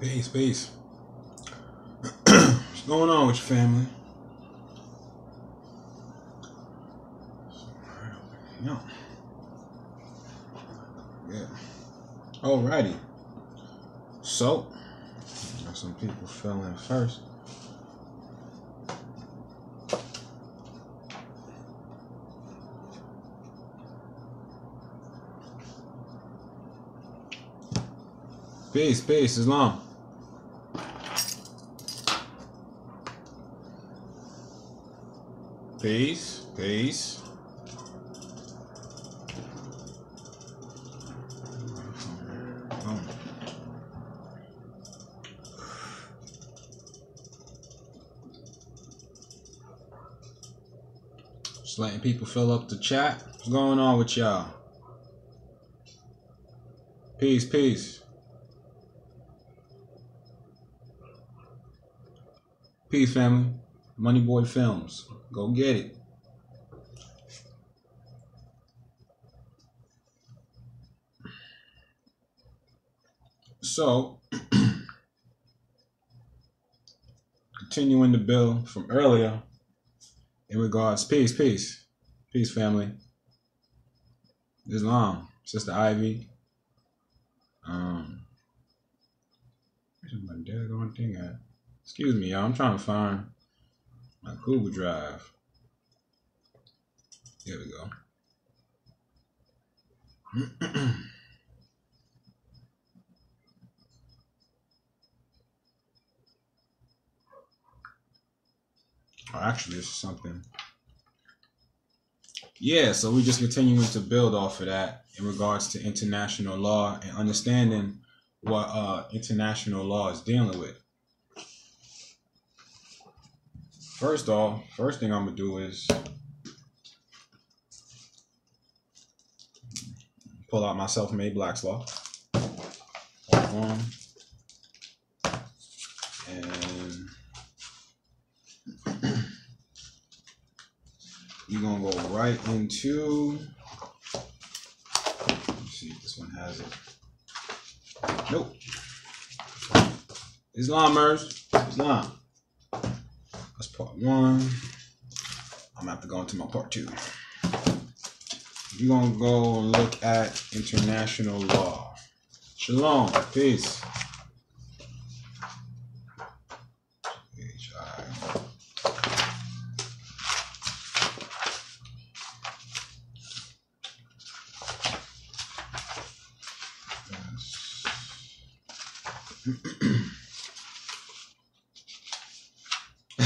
Peace, peace. What's going on with your family? Yeah. Yeah. Alrighty. So, got some people filling first. Peace, peace, Islam. Peace, peace. Just letting people fill up the chat. What's going on with y'all? Peace, peace. Peace, family. Money Boy Films. Go get it. So, continuing the bill from earlier in regards, peace, peace, peace, family. Islam, Sister Ivy. Um, where's my thing at? Excuse me, y'all. I'm trying to find my Google Drive. There we go. Oh, actually, this is something. Yeah, so we're just continuing to build off of that in regards to international law and understanding what uh, international law is dealing with. First off, first thing I'm gonna do is pull out my self-made Black's Law. One. And you're gonna go right into see if this one has it. Nope. Islamers. Islam. Part one. I'm gonna have to go into my part two. We're gonna go look at international law. Shalom. Peace.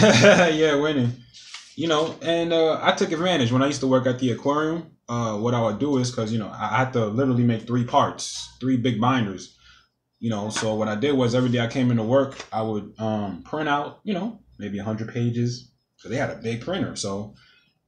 yeah, winning. You know, and uh, I took advantage when I used to work at the aquarium. Uh, what I would do is because you know I had to literally make three parts, three big binders. You know, so what I did was every day I came into work, I would um, print out, you know, maybe hundred pages. So they had a big printer. So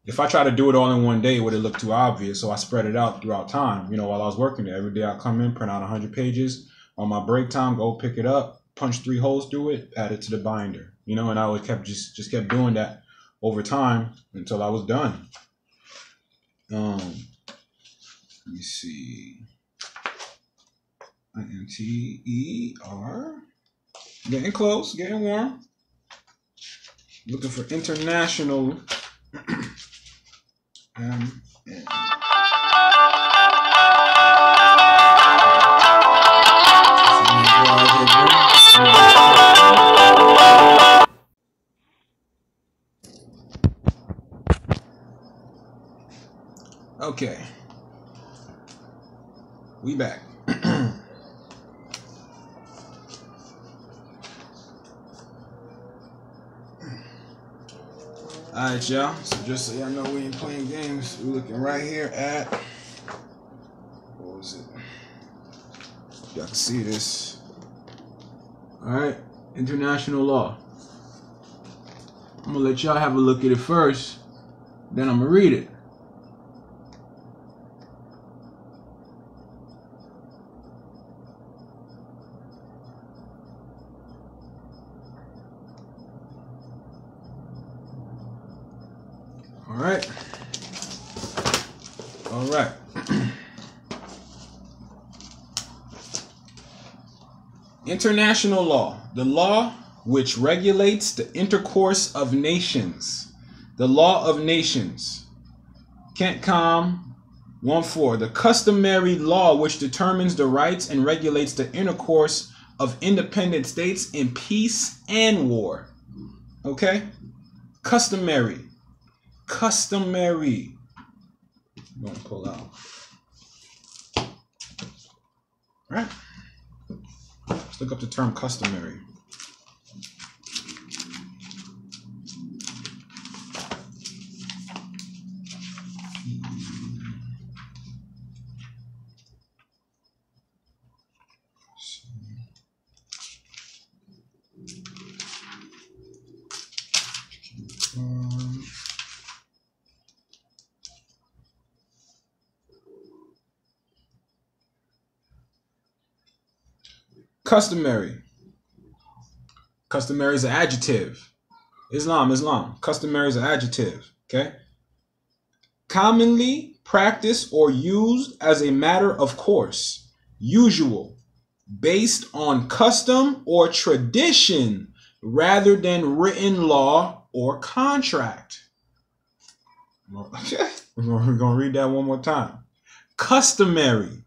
if I try to do it all in one day, it would have looked too obvious. So I spread it out throughout time. You know, while I was working there, every day I come in, print out hundred pages. On my break time, go pick it up, punch three holes through it, add it to the binder. You know, and I would kept just just kept doing that over time until I was done. Um, let me see. I N T E R. Getting close, getting warm. Looking for international. Okay. We back. Alright, y'all. So just so y'all know we ain't playing games, we're looking right here at what was it? Y'all can see this. Alright, international law. I'm gonna let y'all have a look at it first, then I'm gonna read it. All right. All right. International law, the law which regulates the intercourse of nations. The law of nations. CENTCOM 1 4. The customary law which determines the rights and regulates the intercourse of independent states in peace and war. Okay? Customary. Customary. I'm going to pull out. All right. Let's look up the term customary. Customary. Customary is an adjective. Islam, Islam. Customary is an adjective. Okay. Commonly practiced or used as a matter of course. Usual. Based on custom or tradition rather than written law or contract. We're going to read that one more time. Customary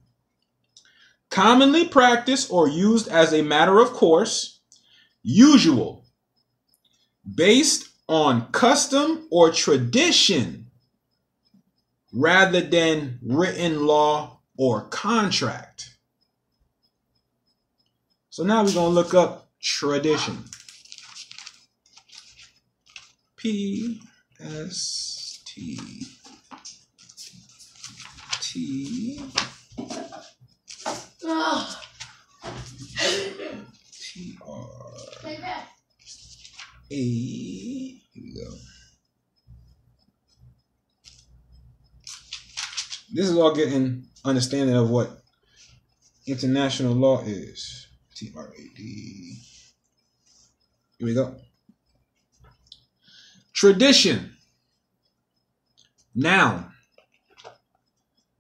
commonly practiced or used as a matter of course, usual, based on custom or tradition rather than written law or contract. So now we're going to look up tradition. P S T T T R A. Here we go. This is all getting understanding of what international law is. T R A D. Here we go. Tradition. Noun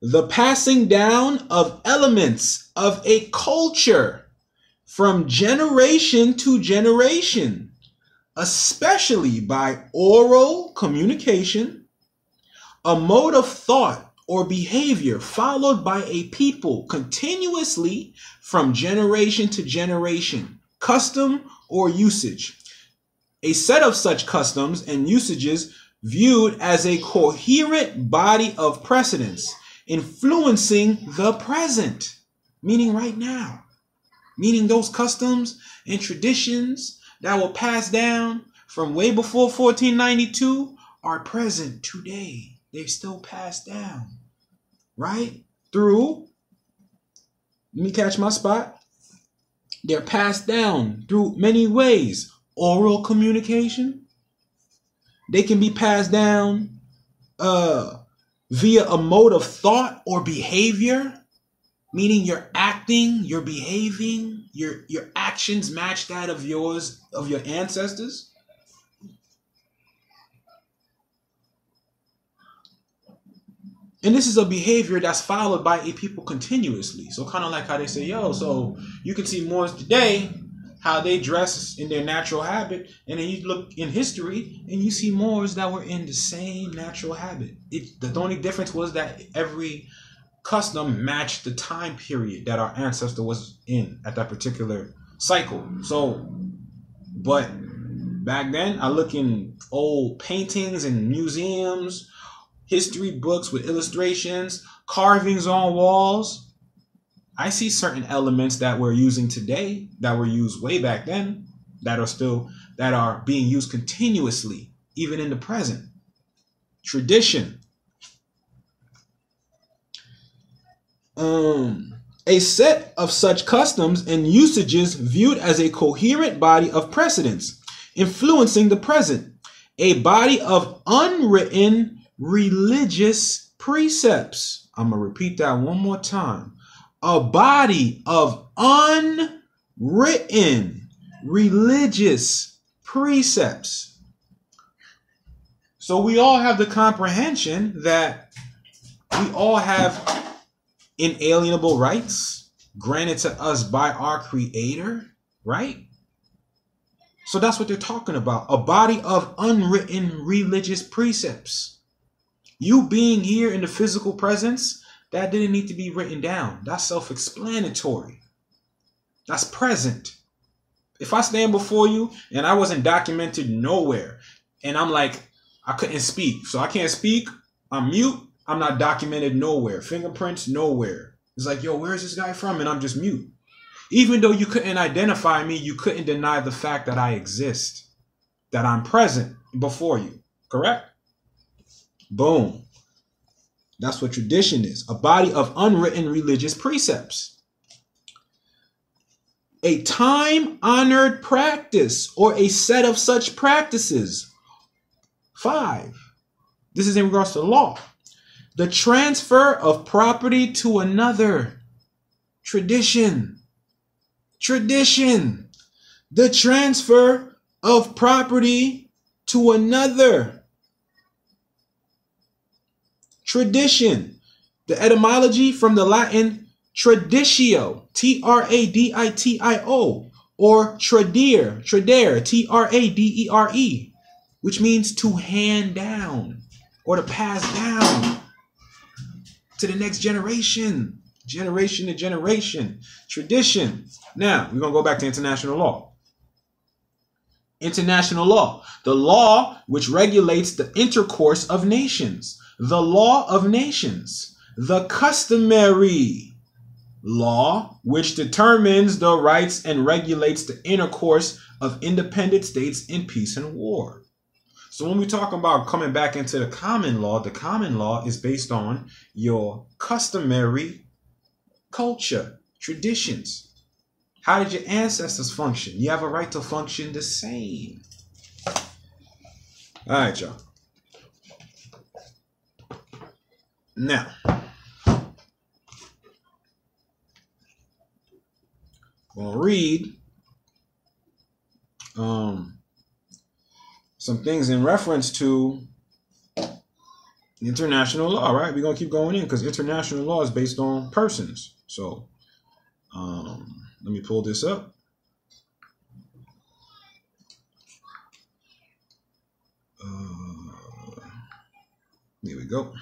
the passing down of elements of a culture from generation to generation, especially by oral communication, a mode of thought or behavior followed by a people continuously from generation to generation, custom or usage. A set of such customs and usages viewed as a coherent body of precedents influencing the present, meaning right now, meaning those customs and traditions that were passed down from way before 1492 are present today. They're still passed down, right? Through, let me catch my spot. They're passed down through many ways oral communication. They can be passed down uh, via a mode of thought or behavior, meaning you're acting, you're behaving, your your actions match that of yours of your ancestors. And this is a behavior that's followed by a people continuously. So kind of like how they say, yo, so you can see Moors today how they dress in their natural habit, and then you look in history and you see Moors that were in the same natural habit. It, the only difference was that every custom matched the time period that our ancestor was in at that particular cycle. So, but back then, I look in old paintings and museums, history books with illustrations, carvings on walls I see certain elements that we're using today that were used way back then that are still that are being used continuously even in the present. Tradition. Um a set of such customs and usages viewed as a coherent body of precedents influencing the present, a body of unwritten religious precepts. I'm going to repeat that one more time a body of unwritten religious precepts. So we all have the comprehension that we all have inalienable rights, granted to us by our creator, right? So that's what they're talking about. A body of unwritten religious precepts. You being here in the physical presence, that didn't need to be written down. That's self explanatory. That's present. If I stand before you and I wasn't documented nowhere, and I'm like, I couldn't speak, so I can't speak, I'm mute, I'm not documented nowhere, fingerprints nowhere. It's like, yo, where's this guy from? And I'm just mute. Even though you couldn't identify me, you couldn't deny the fact that I exist, that I'm present before you. Correct? Boom. That's what tradition is a body of unwritten religious precepts. A time honored practice or a set of such practices. Five. This is in regards to law. The transfer of property to another. Tradition. Tradition. The transfer of property to another. Tradition. The etymology from the Latin traditio, T R A D I T I O, or tradire, tradere, T R A D E R E, which means to hand down or to pass down to the next generation, generation to generation, tradition. Now, we're going to go back to international law. International law, the law which regulates the intercourse of nations, the law of nations, the customary law which determines the rights and regulates the intercourse of independent states in peace and war. So when we talk about coming back into the common law, the common law is based on your customary culture, traditions. How did your ancestors function? You have a right to function the same. All right, y'all. Now, we'll read um, some things in reference to international law, right? We're gonna keep going in because international law is based on persons. So um, let me pull this up. Uh, here we go.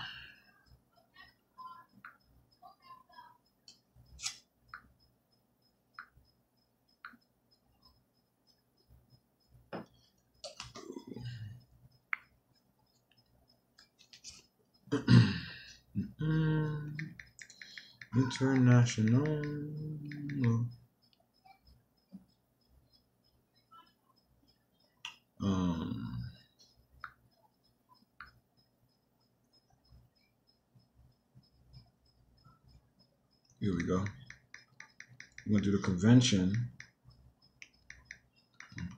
International. Um, here we go. I'm going to do the convention.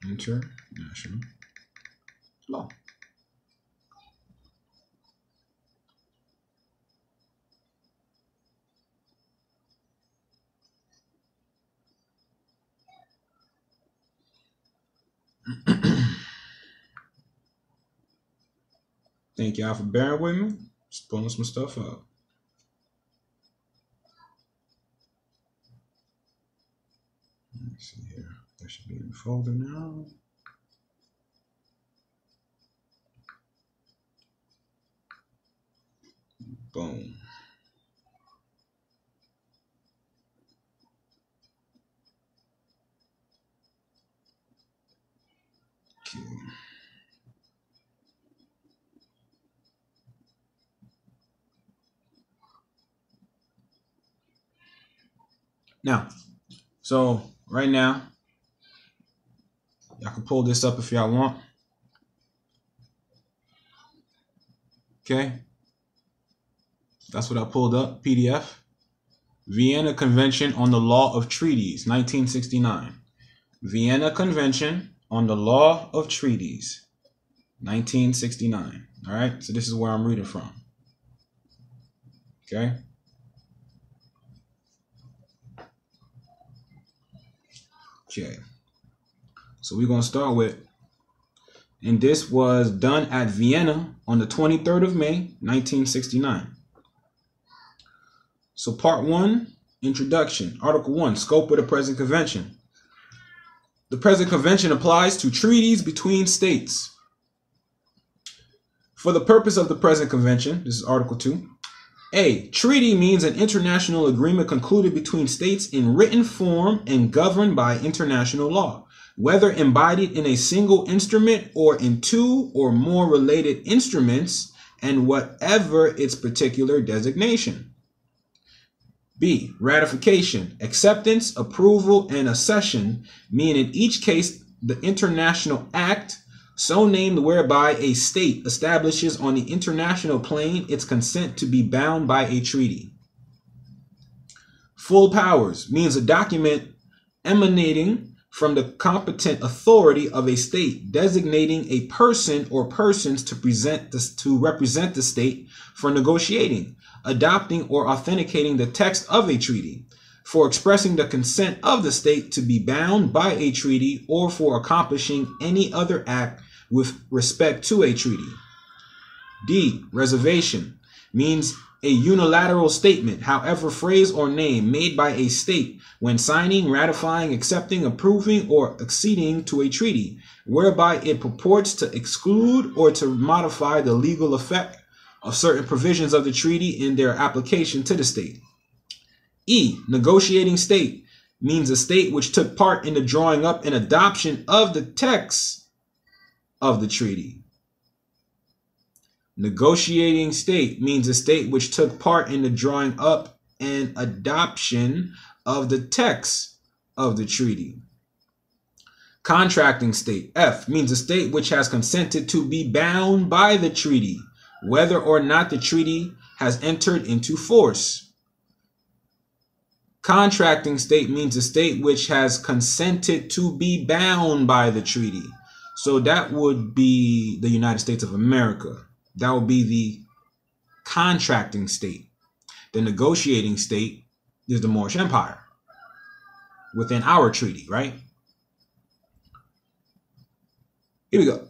International law. Thank y'all for bearing with me. Just pulling some stuff up. Let's see here. That should be in the folder now. Boom. Okay. Now, so right now, y'all can pull this up if y'all want. Okay. That's what I pulled up, PDF. Vienna Convention on the Law of Treaties, 1969. Vienna Convention on the Law of Treaties, 1969. All right, so this is where I'm reading from. Okay. So we're going to start with, and this was done at Vienna on the 23rd of May, 1969. So part one Introduction. Article 1 Scope of the present convention. The present convention applies to treaties between states. For the purpose of the present convention, this is Article 2. A. Treaty means an international agreement concluded between states in written form and governed by international law, whether embodied in a single instrument or in two or more related instruments, and whatever its particular designation. B. Ratification, acceptance, approval, and accession mean in each case the international act so named whereby a state establishes on the international plane its consent to be bound by a treaty. Full powers means a document emanating from the competent authority of a state designating a person or persons to present to represent the state for negotiating, adopting or authenticating the text of a treaty, for expressing the consent of the state to be bound by a treaty or for accomplishing any other act with respect to a treaty. D. Reservation means a unilateral statement, however phrase or name, made by a state when signing, ratifying, accepting, approving, or acceding to a treaty, whereby it purports to exclude or to modify the legal effect of certain provisions of the treaty in their application to the state. E. Negotiating state means a state which took part in the drawing up and adoption of the text of the treaty. Negotiating state means a state which took part in the drawing up and adoption of the text of the treaty. Contracting state, F, means a state which has consented to be bound by the treaty, whether or not the treaty has entered into force. Contracting state means a state which has consented to be bound by the treaty. So that would be the United States of America. That would be the contracting state. The negotiating state is the Moorish Empire within our treaty, right? Here we go.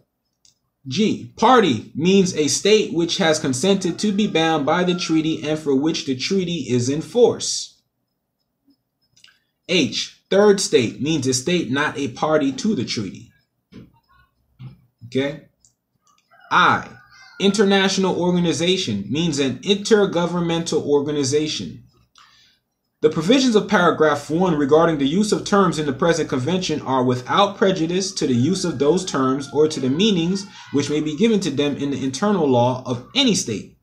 G. Party means a state which has consented to be bound by the treaty and for which the treaty is in force. H, third state, means a state not a party to the treaty. Okay. I, international organization, means an intergovernmental organization. The provisions of paragraph 1 regarding the use of terms in the present convention are without prejudice to the use of those terms or to the meanings which may be given to them in the internal law of any state.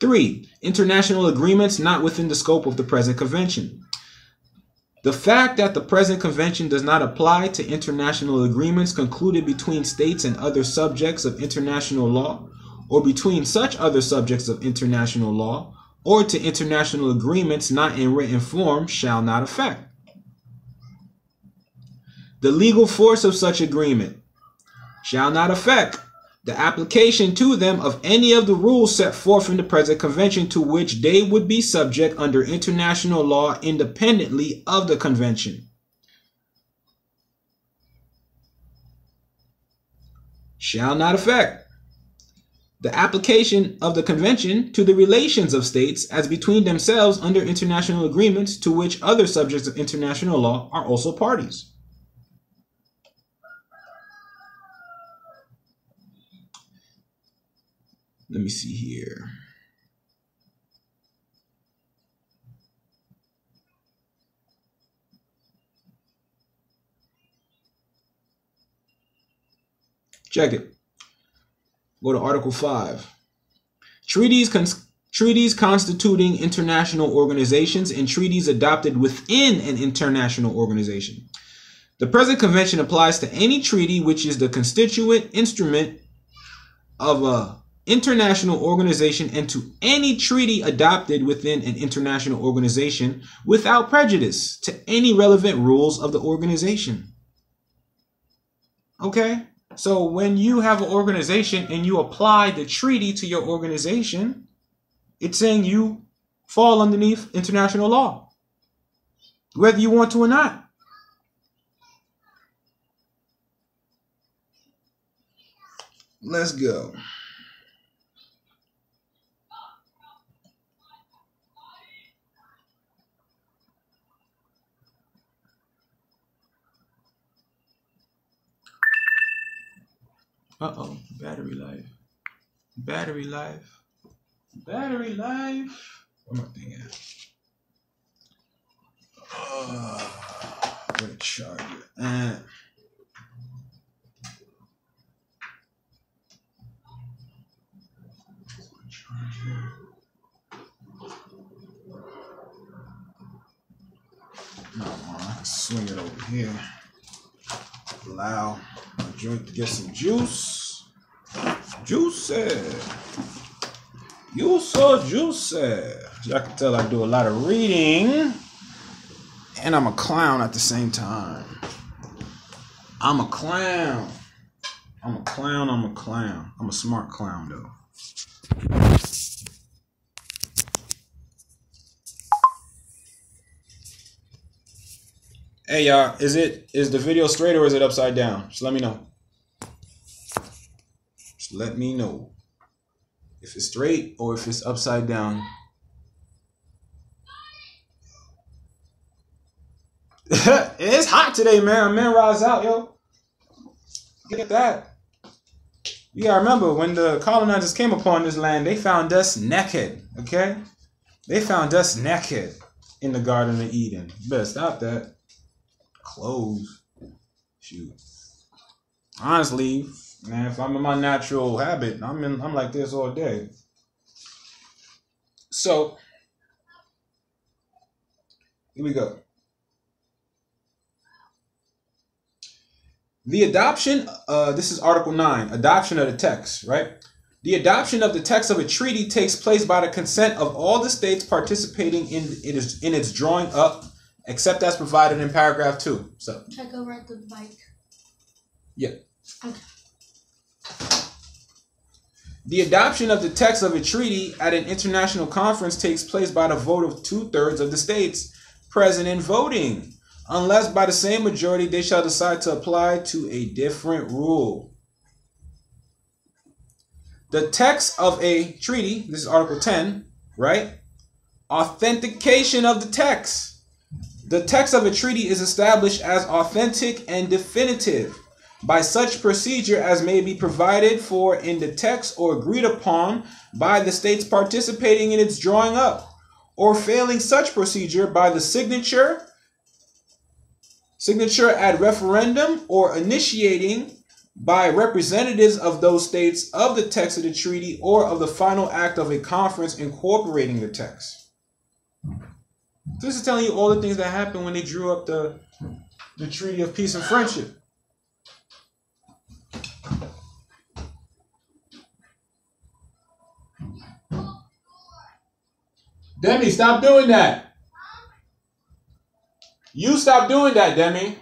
3. International agreements not within the scope of the present convention. The fact that the present convention does not apply to international agreements concluded between states and other subjects of international law, or between such other subjects of international law, or to international agreements not in written form shall not affect. The legal force of such agreement shall not affect the application to them of any of the rules set forth in the present convention to which they would be subject under international law independently of the convention. Shall not affect the application of the convention to the relations of states as between themselves under international agreements to which other subjects of international law are also parties. Let me see here. Check it. Go to Article 5. Treaties, cons- treaties constituting international organizations and treaties adopted within an international organization. The present convention applies to any treaty which is the constituent instrument of a international organization and to any treaty adopted within an international organization without prejudice to any relevant rules of the organization. Okay? So when you have an organization and you apply the treaty to your organization, it's saying you fall underneath international law, whether you want to or not. Let's go. Uh oh, battery life. Battery life. Battery life. Where my thing at? Uh, where the charger? Can swing it over here. Allow my drink to get some juice. Juicy. You so juicy. Y'all can tell I do a lot of reading. And I'm a clown at the same time. I'm a clown. I'm a clown, I'm a clown. I'm a smart clown though. Hey y'all, is it is the video straight or is it upside down? Just let me know. Just let me know if it's straight or if it's upside down. it's hot today, man. Man, rise out, yo. Get that. You gotta remember when the colonizers came upon this land, they found us naked. Okay, they found us naked in the Garden of Eden. Better stop that. Clothes. Shoot. Honestly, man, if I'm in my natural habit, I'm in. I'm like this all day. So here we go. The adoption, uh, this is Article 9, adoption of the text, right? The adoption of the text of a treaty takes place by the consent of all the states participating in it is in its drawing up, except as provided in paragraph 2. So, Should I go ride the bike? yeah. Okay. The adoption of the text of a treaty at an international conference takes place by the vote of two thirds of the states present in voting, unless by the same majority they shall decide to apply to a different rule. The text of a treaty, this is Article 10, right? Authentication of the text. The text of a treaty is established as authentic and definitive by such procedure as may be provided for in the text or agreed upon by the states participating in its drawing up, or failing such procedure by the signature, signature ad referendum, or initiating by representatives of those states of the text of the treaty or of the final act of a conference incorporating the text. This is telling you all the things that happened when they drew up the, the Treaty of Peace and Friendship. Demi, stop doing that. You stop doing that, Demi.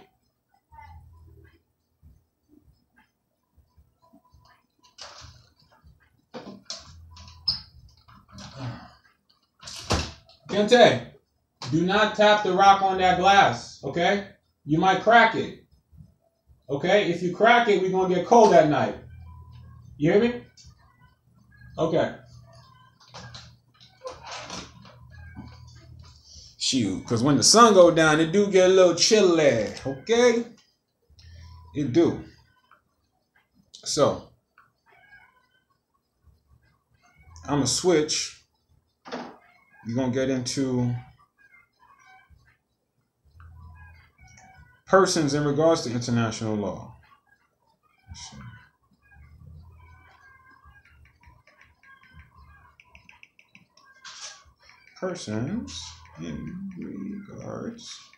Kente, do not tap the rock on that glass, okay? You might crack it. Okay? If you crack it, we're going to get cold that night. You hear me? Okay. Shoot, because when the sun go down, it do get a little chilly, okay? It do. So, I'm going to switch. We're going to get into persons in regards to international law. Persons in regards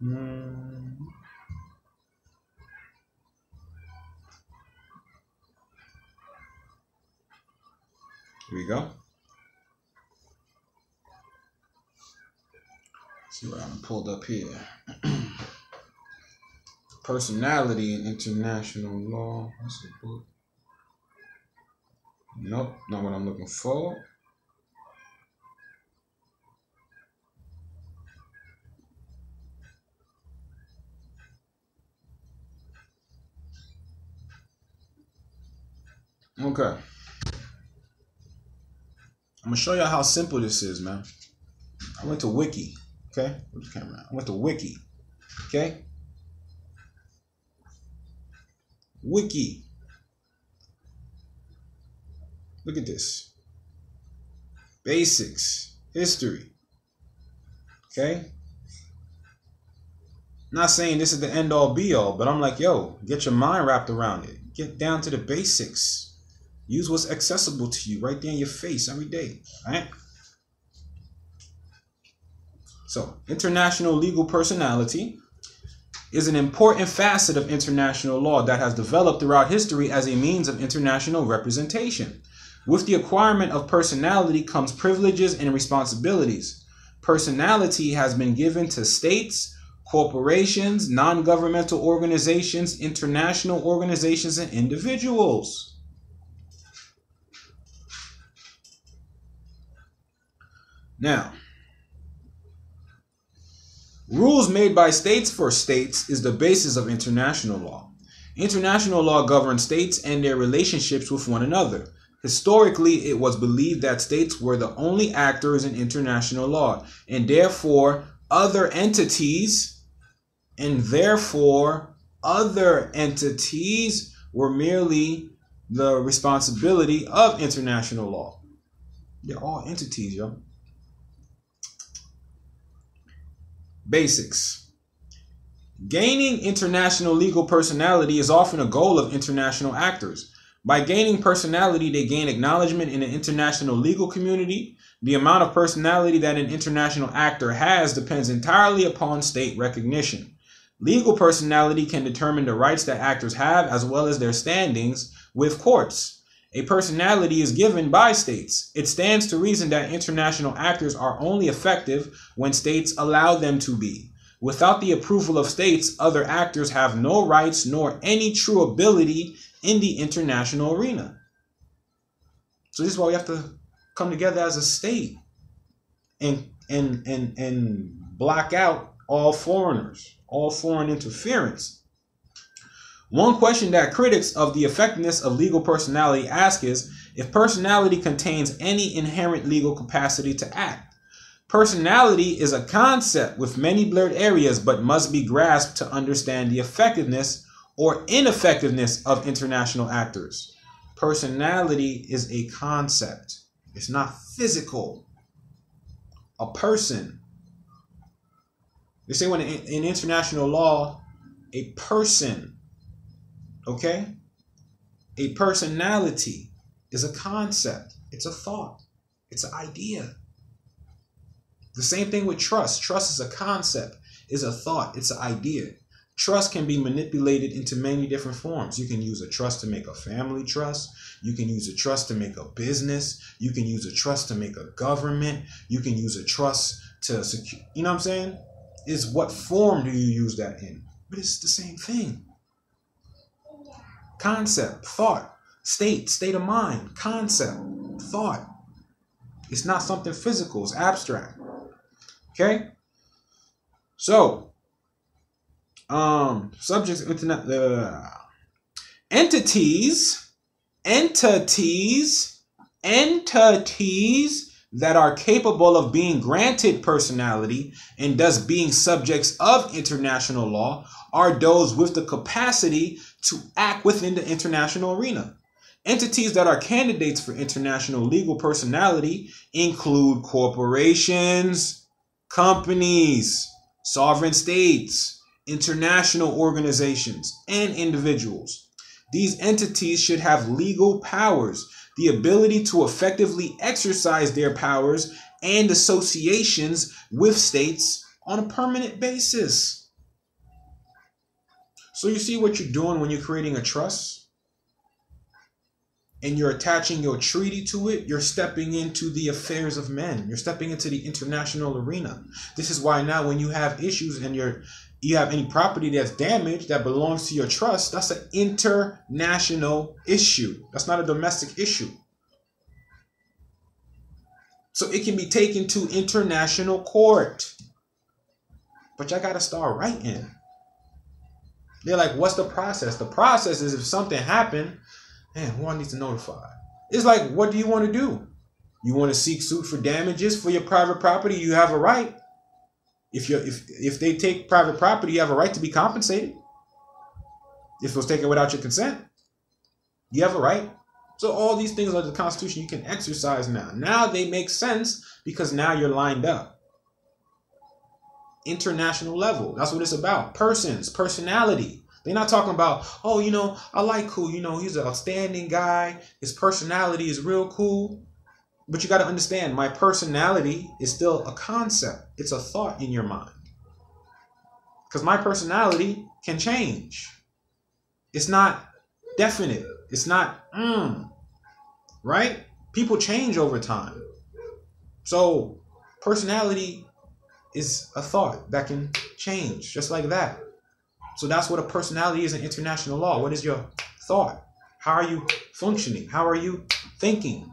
Hmm. Here we go. see what I'm pulled up here. Personality in international law. That's a book. Nope, not what I'm looking for. Okay. I'm gonna show y'all how simple this is, man. I went to Wiki. Okay, where's the camera? I went to Wiki. Okay. Wiki. Look at this. Basics. History. Okay. Not saying this is the end all be all, but I'm like, yo, get your mind wrapped around it. Get down to the basics. Use what's accessible to you right there in your face every day. Right? So, international legal personality is an important facet of international law that has developed throughout history as a means of international representation. With the acquirement of personality comes privileges and responsibilities. Personality has been given to states, corporations, non governmental organizations, international organizations, and individuals. Now, rules made by states for states is the basis of international law. International law governs states and their relationships with one another. Historically, it was believed that states were the only actors in international law, and therefore other entities, and therefore other entities were merely the responsibility of international law. They're all entities, yo. Basics. Gaining international legal personality is often a goal of international actors. By gaining personality, they gain acknowledgement in the international legal community. The amount of personality that an international actor has depends entirely upon state recognition. Legal personality can determine the rights that actors have as well as their standings with courts. A personality is given by states. It stands to reason that international actors are only effective when states allow them to be. Without the approval of states, other actors have no rights nor any true ability in the international arena. So this is why we have to come together as a state and and and and block out all foreigners, all foreign interference. One question that critics of the effectiveness of legal personality ask is if personality contains any inherent legal capacity to act. Personality is a concept with many blurred areas but must be grasped to understand the effectiveness or ineffectiveness of international actors. Personality is a concept, it's not physical. A person. They say when in, in international law, a person Okay? A personality is a concept, it's a thought, it's an idea. The same thing with trust. Trust is a concept, is a thought, it's an idea. Trust can be manipulated into many different forms. You can use a trust to make a family trust. You can use a trust to make a business. You can use a trust to make a government. You can use a trust to secure. You know what I'm saying? Is what form do you use that in? But it's the same thing concept, thought, state, state of mind, concept, thought. It's not something physical, it's abstract. Okay? So, um, subjects, internet, uh, entities, entities, entities that are capable of being granted personality and thus being subjects of international law are those with the capacity to act within the international arena. Entities that are candidates for international legal personality include corporations, companies, sovereign states, international organizations, and individuals. These entities should have legal powers, the ability to effectively exercise their powers and associations with states on a permanent basis. So you see what you're doing when you're creating a trust and you're attaching your treaty to it, you're stepping into the affairs of men. You're stepping into the international arena. This is why now when you have issues and you're you have any property that's damaged that belongs to your trust, that's an international issue. That's not a domestic issue. So it can be taken to international court. But y'all gotta start writing. They're like, what's the process? The process is if something happened Man, who I need to notify? It's like, what do you want to do? You want to seek suit for damages for your private property? You have a right. If you if if they take private property, you have a right to be compensated. If it was taken without your consent, you have a right. So all these things under the Constitution you can exercise now. Now they make sense because now you're lined up. International level. That's what it's about. Persons, personality. They're not talking about, oh, you know, I like cool. You know, he's an outstanding guy. His personality is real cool. But you got to understand, my personality is still a concept. It's a thought in your mind. Because my personality can change. It's not definite. It's not, mm, right? People change over time. So, personality is a thought that can change just like that. So, that's what a personality is in international law. What is your thought? How are you functioning? How are you thinking?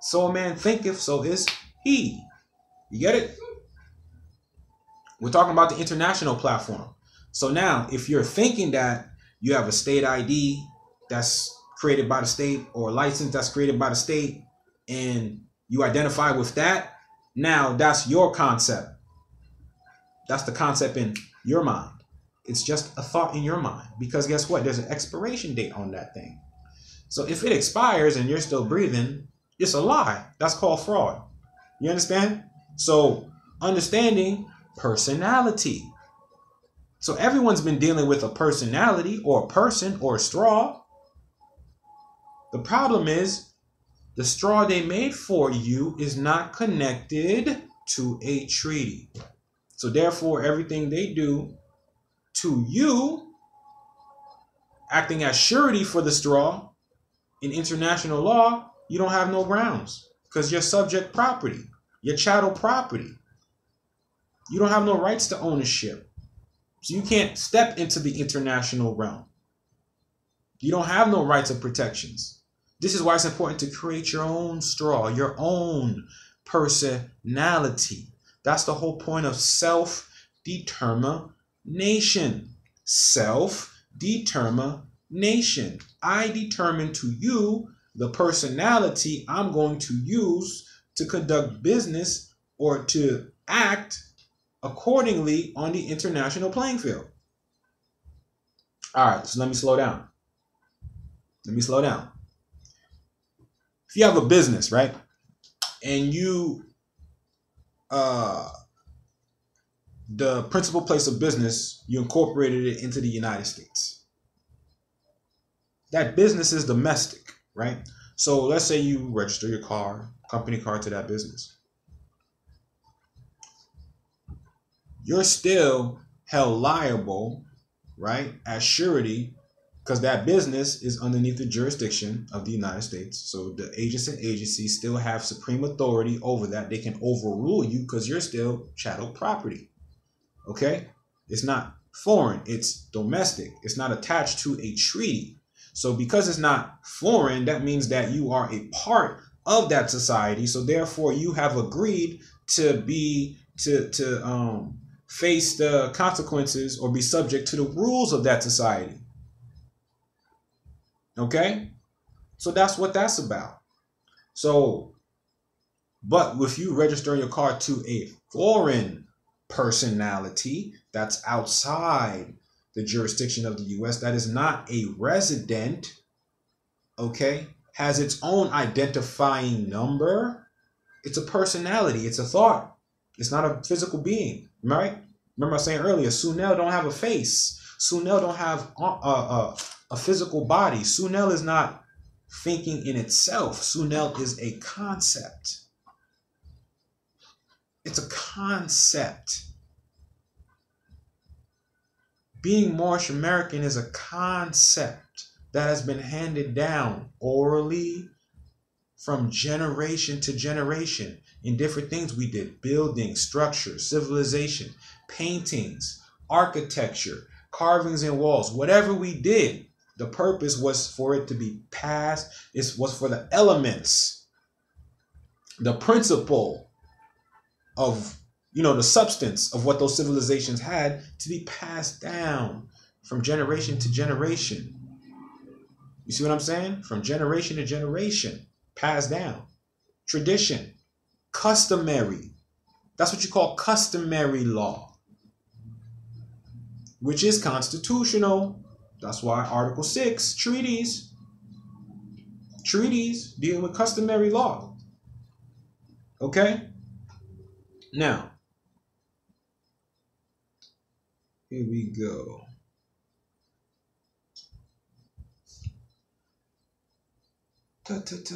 So a man thinketh, so is he. You get it? We're talking about the international platform. So now, if you're thinking that you have a state ID that's created by the state or a license that's created by the state, and you identify with that, now that's your concept. That's the concept in your mind. It's just a thought in your mind. Because guess what? There's an expiration date on that thing. So if it expires and you're still breathing, it's a lie. That's called fraud. You understand? So, understanding personality. So, everyone's been dealing with a personality or a person or a straw. The problem is the straw they made for you is not connected to a treaty. So, therefore, everything they do to you, acting as surety for the straw in international law, you don't have no grounds because you're subject property, you're chattel property. You don't have no rights to ownership. So you can't step into the international realm. You don't have no rights or protections. This is why it's important to create your own straw, your own personality. That's the whole point of self determination. Self determination. I determine to you the personality I'm going to use to conduct business or to act accordingly on the international playing field. All right, so let me slow down. Let me slow down. If you have a business, right, and you, uh, the principal place of business, you incorporated it into the United States. That business is domestic right? So let's say you register your car, company car to that business. You're still held liable, right, as surety because that business is underneath the jurisdiction of the United States. So the agents and agencies still have supreme authority over that. They can overrule you because you're still chattel property. Okay? It's not foreign, it's domestic. It's not attached to a treaty. So because it's not foreign, that means that you are a part of that society. So therefore you have agreed to be to to um face the consequences or be subject to the rules of that society. Okay? So that's what that's about. So but if you register your car to a foreign personality that's outside the jurisdiction of the US that is not a resident, okay, has its own identifying number. It's a personality, it's a thought. It's not a physical being, right? Remember I was saying earlier, Sunel don't have a face. Sunel don't have a, a, a physical body. Sunel is not thinking in itself. Sunel is a concept. It's a concept being Moorish American is a concept that has been handed down orally from generation to generation in different things we did building, structure, civilization, paintings, architecture, carvings in walls, whatever we did. The purpose was for it to be passed, it was for the elements, the principle of you know, the substance of what those civilizations had to be passed down from generation to generation. You see what I'm saying? From generation to generation, passed down. Tradition, customary. That's what you call customary law, which is constitutional. That's why Article 6, treaties, treaties dealing with customary law. Okay? Now, here we go. Ta, ta, ta.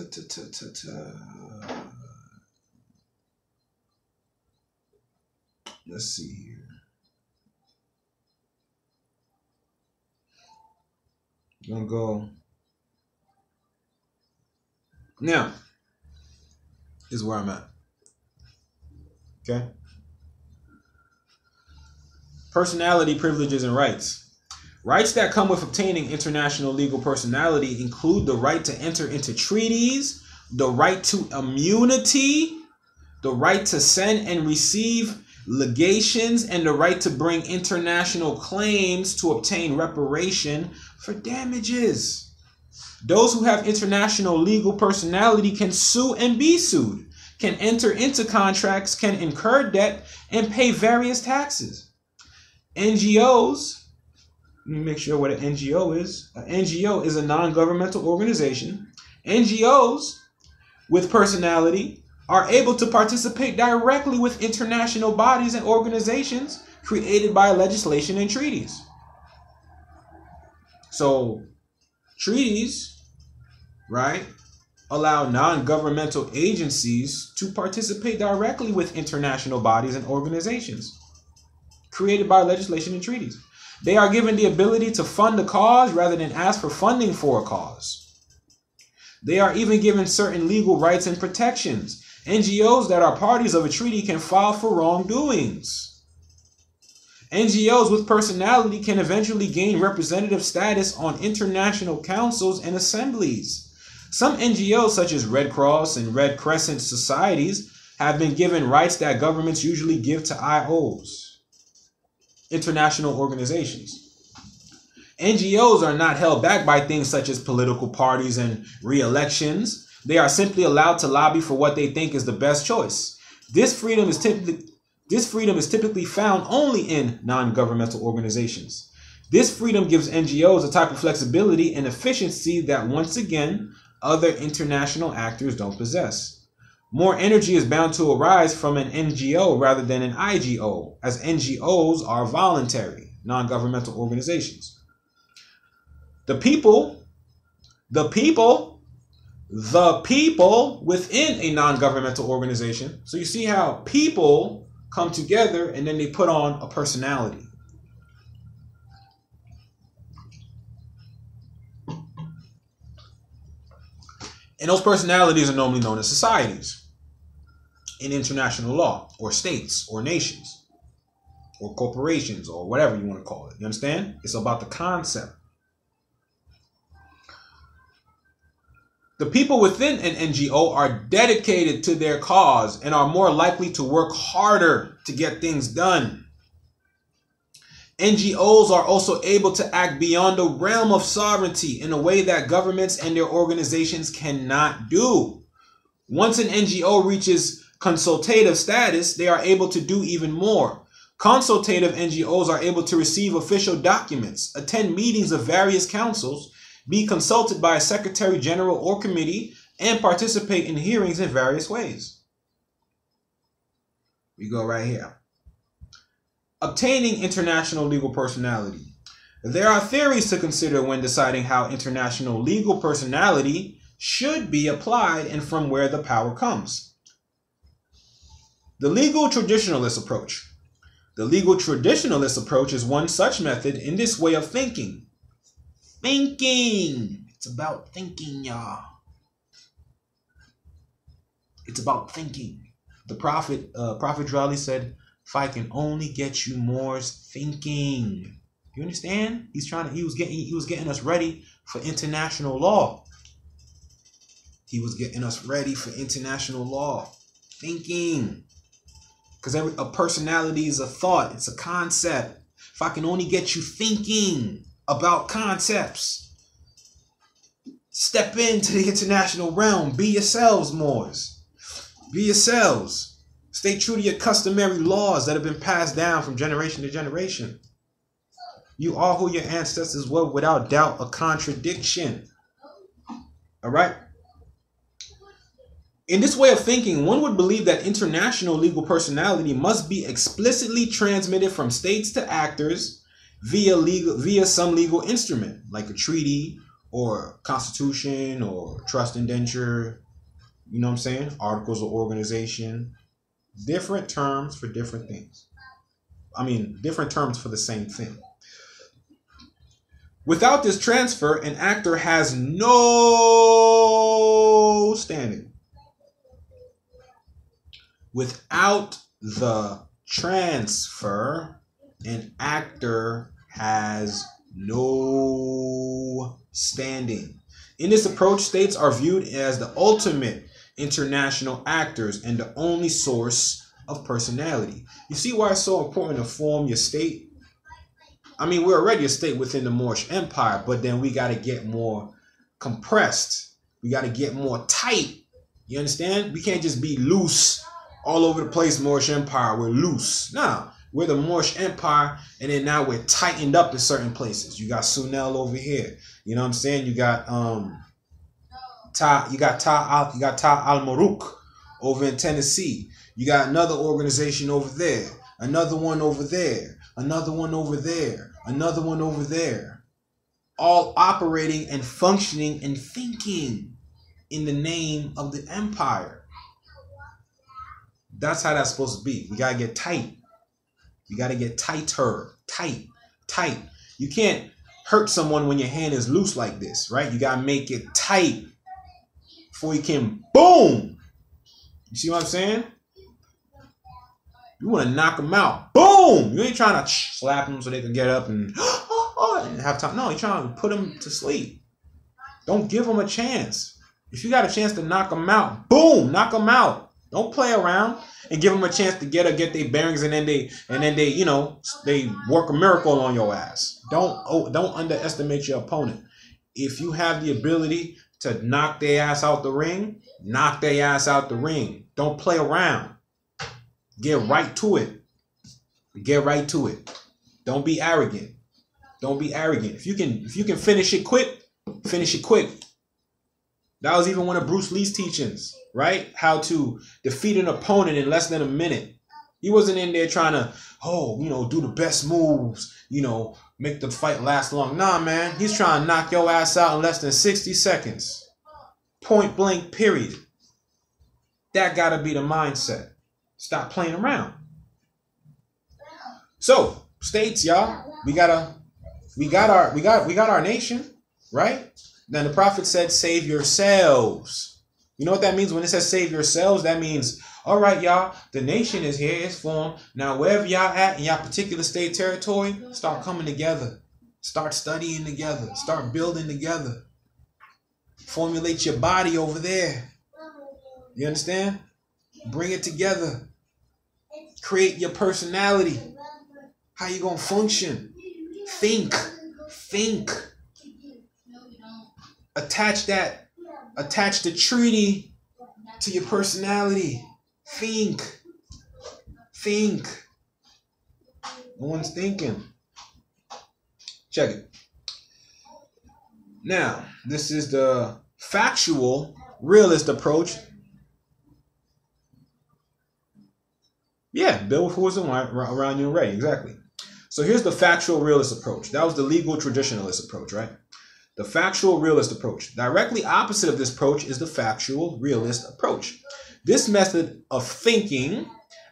Let's see here. Gonna go now is where I'm at. Okay. Personality, privileges, and rights. Rights that come with obtaining international legal personality include the right to enter into treaties, the right to immunity, the right to send and receive legations, and the right to bring international claims to obtain reparation for damages. Those who have international legal personality can sue and be sued, can enter into contracts, can incur debt, and pay various taxes. NGOs let me make sure what an NGO is. An NGO is a non governmental organization. NGOs with personality are able to participate directly with international bodies and organizations created by legislation and treaties. So, treaties, right, allow non governmental agencies to participate directly with international bodies and organizations created by legislation and treaties. They are given the ability to fund a cause rather than ask for funding for a cause. They are even given certain legal rights and protections. NGOs that are parties of a treaty can file for wrongdoings. NGOs with personality can eventually gain representative status on international councils and assemblies. Some NGOs, such as Red Cross and Red Crescent societies, have been given rights that governments usually give to IOs international organizations. NGOs are not held back by things such as political parties and re elections. They are simply allowed to lobby for what they think is the best choice. This freedom is typically this freedom is typically found only in non-governmental organizations. This freedom gives NGOs a type of flexibility and efficiency that once again other international actors don't possess. More energy is bound to arise from an NGO rather than an IGO, as NGOs are voluntary, non governmental organizations. The people, the people, the people within a non governmental organization. So you see how people come together and then they put on a personality. And those personalities are normally known as societies in international law or states or nations or corporations or whatever you want to call it. You understand? It's about the concept. The people within an NGO are dedicated to their cause and are more likely to work harder to get things done. NGOs are also able to act beyond the realm of sovereignty in a way that governments and their organizations cannot do. Once an NGO reaches consultative status, they are able to do even more. Consultative NGOs are able to receive official documents, attend meetings of various councils, be consulted by a secretary general or committee, and participate in hearings in various ways. We go right here. Obtaining international legal personality. There are theories to consider when deciding how international legal personality should be applied and from where the power comes. The legal traditionalist approach. The legal traditionalist approach is one such method in this way of thinking. Thinking. It's about thinking, y'all. It's about thinking. The prophet, uh, Prophet Drew Ali said, "If I can only get you more thinking." You understand? He's trying to. He was getting. He was getting us ready for international law. He was getting us ready for international law. Thinking. Because every a personality is a thought, it's a concept. If I can only get you thinking about concepts, Step into the international realm. Be yourselves, Moors. Be yourselves. Stay true to your customary laws that have been passed down from generation to generation. You are who your ancestors were without doubt a contradiction. All right? In this way of thinking, one would believe that international legal personality must be explicitly transmitted from states to actors via legal via some legal instrument like a treaty or constitution or trust indenture, you know what I'm saying? Articles of organization, different terms for different things. I mean, different terms for the same thing. Without this transfer, an actor has no standing. Without the transfer, an actor has no standing. In this approach, states are viewed as the ultimate international actors and the only source of personality. You see why it's so important to form your state? I mean, we're already a state within the Moorish Empire, but then we got to get more compressed. We got to get more tight. You understand? We can't just be loose all over the place, Moorish Empire. We're loose. Nah, we're the Moorish Empire, and then now we're tightened up in certain places. You got Sunel over here. You know what I'm saying? You got um Ta you got Ta Al you got Ta Al Maruk over in Tennessee. You got another organization over there, another one over there, another one over there, another one over there. All operating and functioning and thinking in the name of the empire. That's how that's supposed to be. We gotta get tight. You gotta get tighter, tight, tight. You can't hurt someone when your hand is loose like this, right? You gotta make it tight before you can boom. You see what I'm saying? You want to knock them out. Boom! You ain't trying to slap them so they can get up and, oh, and have time. No, you're trying to put them to sleep. Don't give them a chance. If you got a chance to knock them out, boom, knock them out. Don't play around and give them a chance to get or get their bearings, and then they and then they you know they work a miracle on your ass. Don't oh, don't underestimate your opponent. If you have the ability to knock their ass out the ring, knock their ass out the ring. Don't play around. Get right to it. Get right to it. Don't be arrogant. Don't be arrogant. If you can if you can finish it quick, finish it quick. That was even one of Bruce Lee's teachings, right? How to defeat an opponent in less than a minute. He wasn't in there trying to, oh, you know, do the best moves, you know, make the fight last long. Nah, man. He's trying to knock your ass out in less than 60 seconds. Point blank, period. That got to be the mindset. Stop playing around. So, states, y'all, we got to we got our we got we got our nation, right? Then the prophet said, "Save yourselves." You know what that means when it says "save yourselves"? That means, all right, y'all, the nation is here, it's formed. Now, wherever y'all at in y'all particular state territory, start coming together, start studying together, start building together. Formulate your body over there. You understand? Bring it together. Create your personality. How you gonna function? Think. Think. Attach that. Attach the treaty to your personality. Think. Think. No one's thinking. Check it. Now, this is the factual realist approach Yeah, build with who's around you and ready. Exactly. So here's the factual realist approach. That was the legal traditionalist approach, right? The factual realist approach. Directly opposite of this approach is the factual realist approach. This method of thinking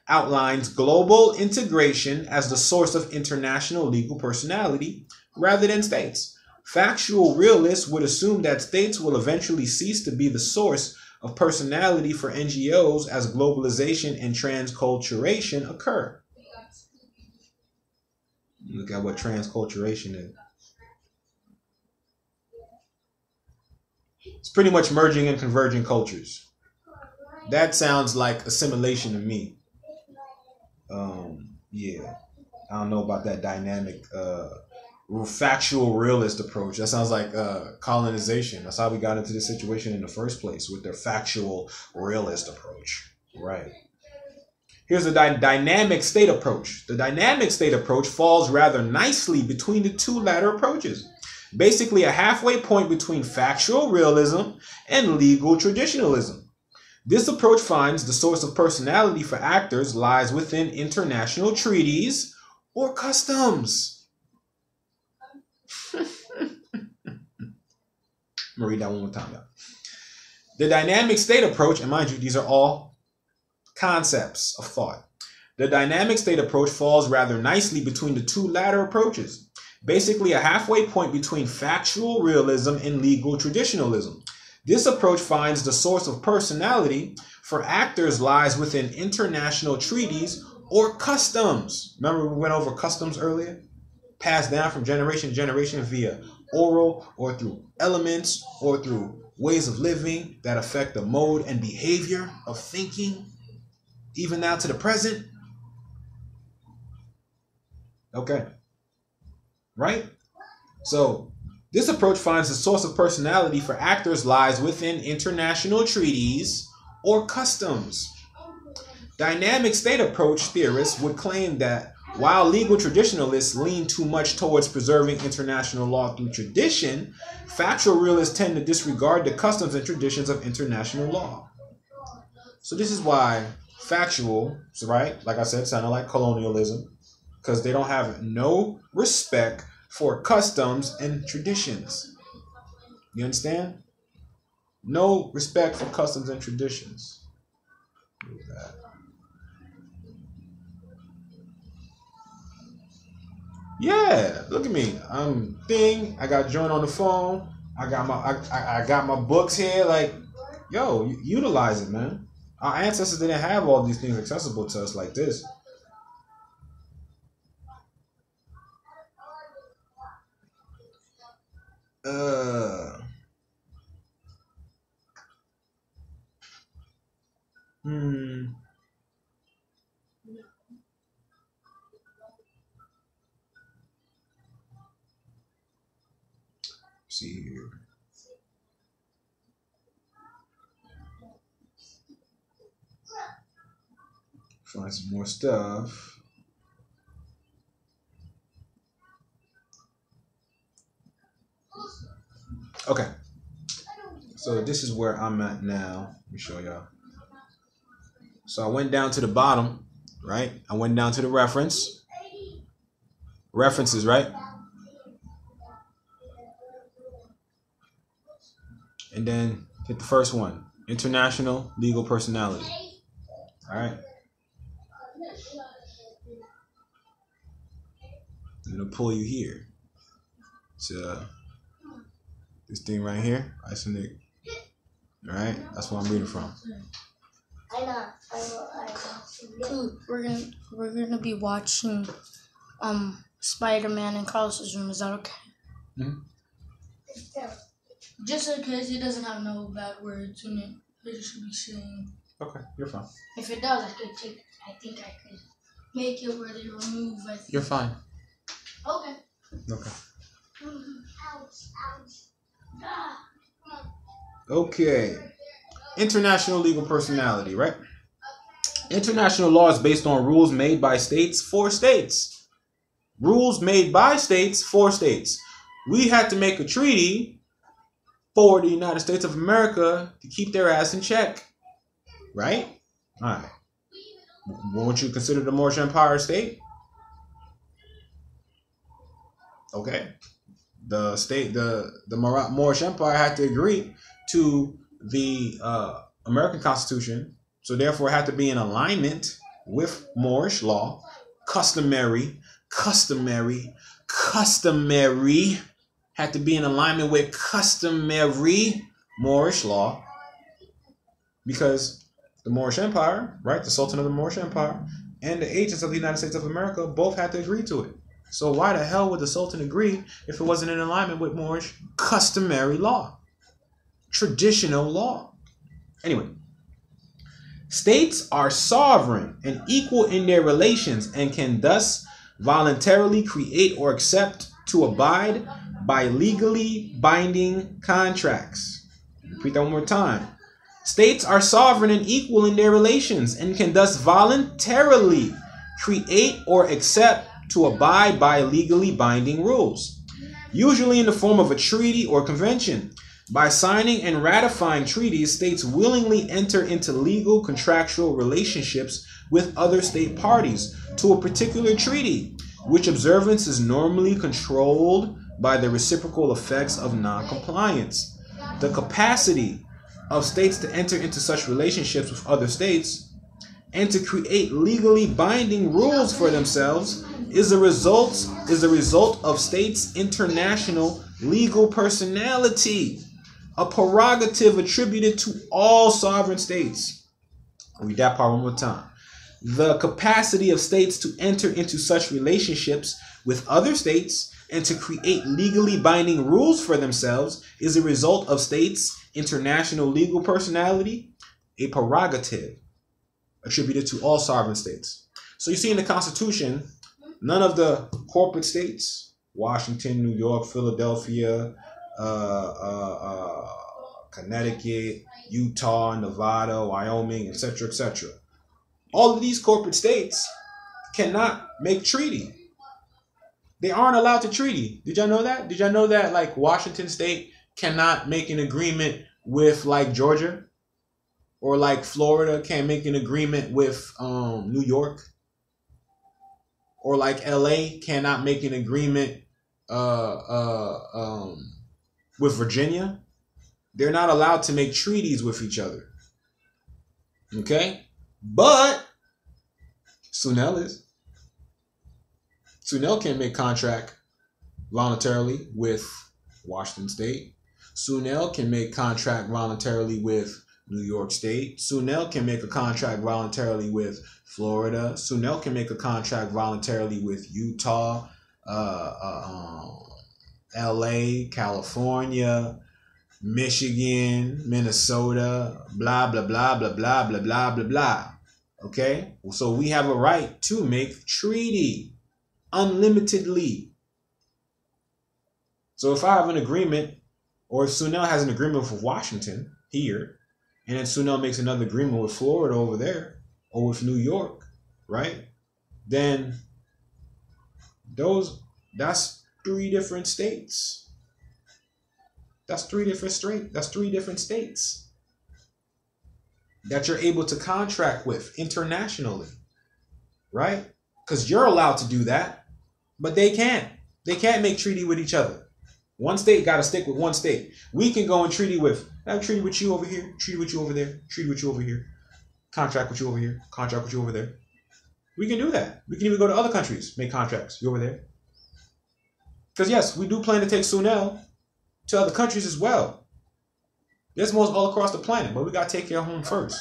outlines global integration as the source of international legal personality rather than states. Factual realists would assume that states will eventually cease to be the source of personality for NGOs as globalization and transculturation occur. Look at what transculturation is. It's pretty much merging and converging cultures. That sounds like assimilation to me. Um, yeah, I don't know about that dynamic uh, factual realist approach. That sounds like uh, colonization. That's how we got into this situation in the first place with their factual realist approach. Right. Here's the dy- dynamic state approach. The dynamic state approach falls rather nicely between the two latter approaches. Basically, a halfway point between factual realism and legal traditionalism. This approach finds the source of personality for actors lies within international treaties or customs. I'm gonna read that one more time, y'all. The dynamic state approach, and mind you, these are all concepts of thought. The dynamic state approach falls rather nicely between the two latter approaches, basically a halfway point between factual realism and legal traditionalism. This approach finds the source of personality for actors lies within international treaties or customs. Remember, we went over customs earlier? Passed down from generation to generation via oral or through elements or through ways of living that affect the mode and behavior of thinking, even now to the present. Okay. Right? So, this approach finds the source of personality for actors lies within international treaties or customs. Dynamic state approach theorists would claim that while legal traditionalists lean too much towards preserving international law through tradition, factual realists tend to disregard the customs and traditions of international law. So this is why factual, right? Like I said, sounded like colonialism, because they don't have no respect for customs and traditions. You understand? No respect for customs and traditions. Yeah, look at me. I'm thing. I got joint on the phone. I got my I, I got my books here. Like, yo, utilize it, man. Our ancestors didn't have all these things accessible to us like this. Uh. Hmm. see here. Find some more stuff. Okay. So this is where I'm at now. Let me show y'all. So I went down to the bottom, right? I went down to the reference. References, right? and then hit the first one international legal personality. All right. I'm gonna pull you here to this thing right here, Icelandic. All right, that's what I'm reading from. I know. I know. I know. we're gonna we're gonna be watching um Spider Man in Carlos's room. Is that okay? Mm-hmm. Just in case it doesn't have no bad words in it, it should be saying. Okay, you're fine. If it does, I could take. I think I could make it where they remove. I think. You're fine. Okay. Okay. Okay. International legal personality, right? International law is based on rules made by states for states. Rules made by states for states. We had to make a treaty for the United States of America to keep their ass in check. Right? All right. Won't you consider the Moorish Empire state? Okay. The state, the the Moorish Empire had to agree to the uh, American Constitution, so therefore had to be in alignment with Moorish law, customary, customary, customary had to be in alignment with customary Moorish law because the Moorish Empire, right, the Sultan of the Moorish Empire, and the agents of the United States of America both had to agree to it. So why the hell would the Sultan agree if it wasn't in alignment with Moorish customary law, traditional law? Anyway, states are sovereign and equal in their relations and can thus voluntarily create or accept to abide by legally binding contracts. Repeat that one more time. States are sovereign and equal in their relations and can thus voluntarily create or accept to abide by legally binding rules, usually in the form of a treaty or convention. By signing and ratifying treaties, states willingly enter into legal contractual relationships with other state parties to a particular treaty, which observance is normally controlled by the reciprocal effects of noncompliance. The capacity of states to enter into such relationships with other states and to create legally binding rules for themselves is a result is a result of states' international legal personality, a prerogative attributed to all sovereign states. read that part one more time. The capacity of states to enter into such relationships with other states and to create legally binding rules for themselves is a result of states' international legal personality, a prerogative attributed to all sovereign states. So you see in the Constitution, none of the corporate states, Washington, New York, Philadelphia, uh, uh, uh, Connecticut, Utah, Nevada, Wyoming, etc., etc. All of these corporate states cannot make treaty. They aren't allowed to treaty. Did y'all know that? Did y'all know that like Washington State cannot make an agreement with like Georgia? Or like Florida can't make an agreement with um, New York? Or like LA cannot make an agreement uh, uh, um, with Virginia? They're not allowed to make treaties with each other. Okay? But Sunel is. Sunel can make contract voluntarily with Washington State. Sunel can make contract voluntarily with New York State. Sunel can make a contract voluntarily with Florida. Sunel can make a contract voluntarily with Utah, uh, uh, um, LA, California, Michigan, Minnesota, blah, blah, blah, blah, blah, blah, blah, blah, blah. Okay? So we have a right to make treaty unlimitedly. So if I have an agreement, or if Sunel has an agreement with Washington here, and then Sunel makes another agreement with Florida over there, or with New York, right? Then those that's three different states. That's three different straight. That's three different states that you're able to contract with internationally, right? Because you're allowed to do that, but they can't. They can't make treaty with each other. One state got to stick with one state. We can go and treaty with, I treaty with you over here, treaty with you over there, treaty with you over here, contract with you over here, contract with you over there. We can do that. We can even go to other countries, make contracts. You over there. Because yes, we do plan to take Sunel to other countries as well. There's most all across the planet, but we gotta take care of home first.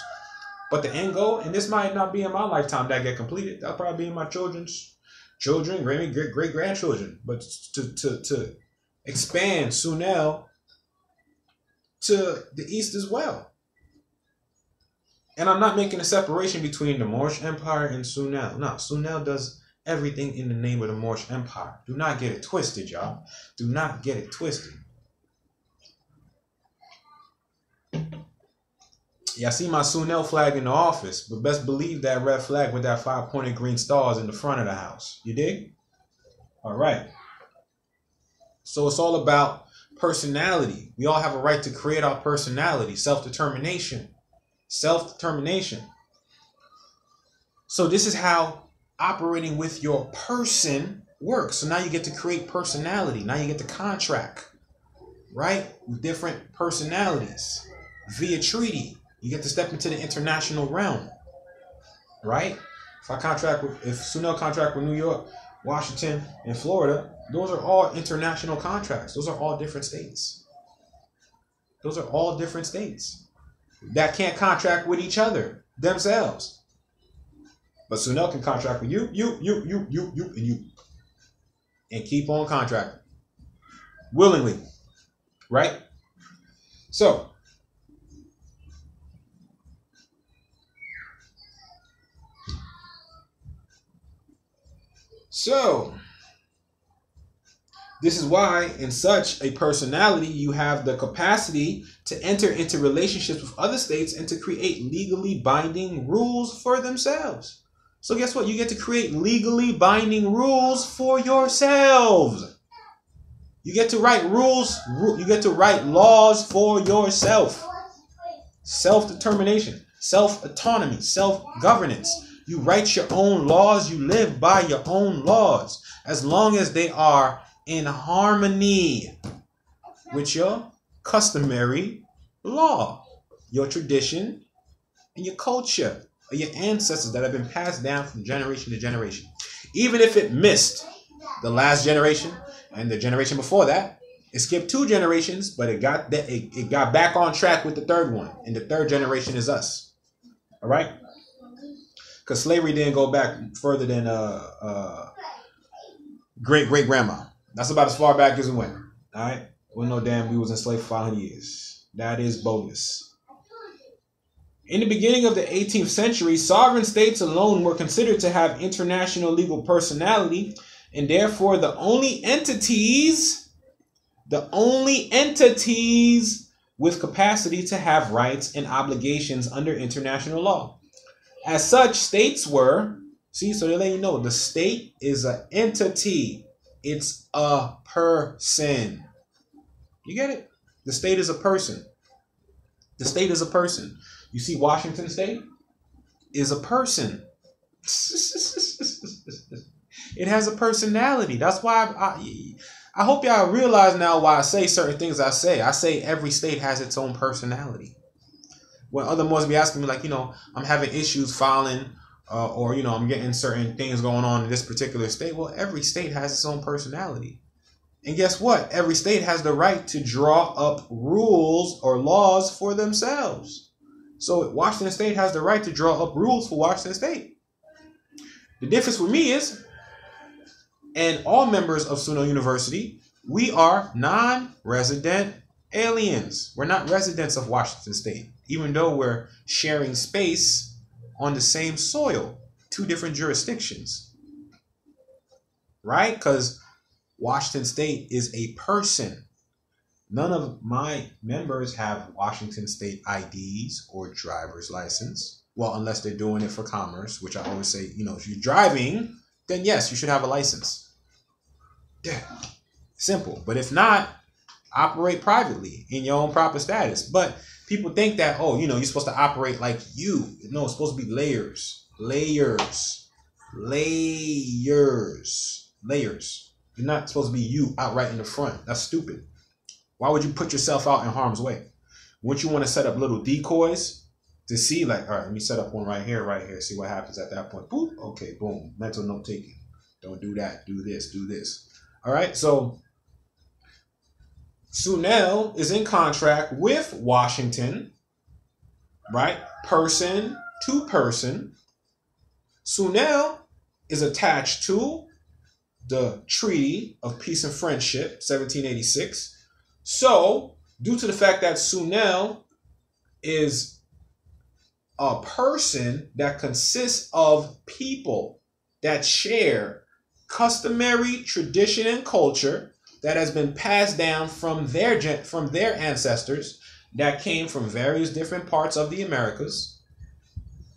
But the end goal, and this might not be in my lifetime that get completed. That'll probably be in my children's children, great great great grandchildren. But to to to expand Sunel to the east as well. And I'm not making a separation between the Moorish Empire and Sunel. No, Sunel does everything in the name of the Moorish Empire. Do not get it twisted, y'all. Do not get it twisted. Yeah, I see my Sunel flag in the office, but best believe that red flag with that five pointed green stars in the front of the house. You dig? All right. So it's all about personality. We all have a right to create our personality, self determination. Self determination. So this is how operating with your person works. So now you get to create personality. Now you get to contract, right? With different personalities via treaty. You get to step into the international realm, right? If I contract with, if Sunel contract with New York, Washington, and Florida, those are all international contracts. Those are all different states. Those are all different states that can't contract with each other themselves. But Sunel can contract with you, you, you, you, you, you, and you, and keep on contracting willingly, right? So So, This is why, in such a personality, you have the capacity to enter into relationships with other states and to create legally binding rules for themselves. So, guess what? You get to create legally binding rules for yourselves. You get to write rules, you get to write laws for yourself. Self determination, self autonomy, self governance. You write your own laws, you live by your own laws, as long as they are in harmony with your customary law, your tradition, and your culture, or your ancestors that have been passed down from generation to generation. Even if it missed the last generation and the generation before that, it skipped two generations, but it got it, it got back on track with the third one, and the third generation is us. All right, because slavery didn't go back further than uh, uh, great great grandma. That's about as far back as it went. All right. Well, no damn, we was enslaved for 500 years. That is bogus. In the beginning of the 18th century, sovereign states alone were considered to have international legal personality, and therefore the only entities, the only entities with capacity to have rights and obligations under international law. As such, states were, see, so they let you know the state is an entity it's a person. You get it? The state is a person. The state is a person. You see, Washington State is a person. it has a personality. That's why I, I, I hope y'all realize now why I say certain things I say. I say every state has its own personality. When other ones be asking me, like, you know, I'm having issues filing uh, or you know i'm getting certain things going on in this particular state. Well every state has its own personality. And guess what? Every state has the right to draw up rules or laws for themselves. So washington state has the right to draw up rules for washington state. The difference with me is and all members of suno university we are non-resident aliens. We're not residents of washington state even though we're sharing space on the same soil, two different jurisdictions. Right? Because Washington State is a person. None of my members have Washington State IDs or driver's license. Well, unless they're doing it for commerce, which I always say, you know, if you're driving, then yes, you should have a license. Yeah. Simple. But if not, operate privately in your own proper status. But people think that oh you know you're supposed to operate like you. No it's supposed to be layers. Layers. Layers. Layers. You're not supposed to be you out right in the front. That's stupid. Why would you put yourself out in harm's way? Wouldn't you want to set up little decoys to see like all right let me set up one right here right here see what happens at that point. Boom okay boom. Mental note taking don't do that do this do this. All right so Sunel is in contract with Washington, right? Person to person. Sunel is attached to the Treaty of Peace and Friendship, 1786. So, due to the fact that Sunel is a person that consists of people that share customary tradition and culture that has been passed down from their from their ancestors that came from various different parts of the Americas.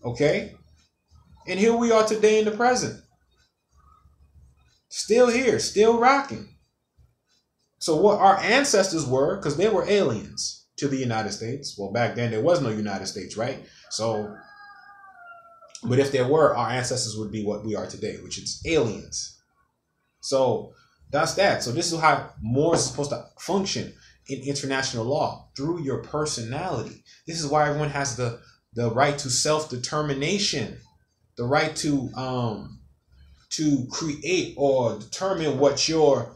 Okay? And here we are today in the present. Still here, still rocking. So what our ancestors were, because they were aliens to the United States. Well, back then there was no United States, right? So, but if there were, our ancestors would be what we are today, which is aliens. So that's that. So this is how more is supposed to function in international law through your personality. This is why everyone has the the right to self determination, the right to um to create or determine what your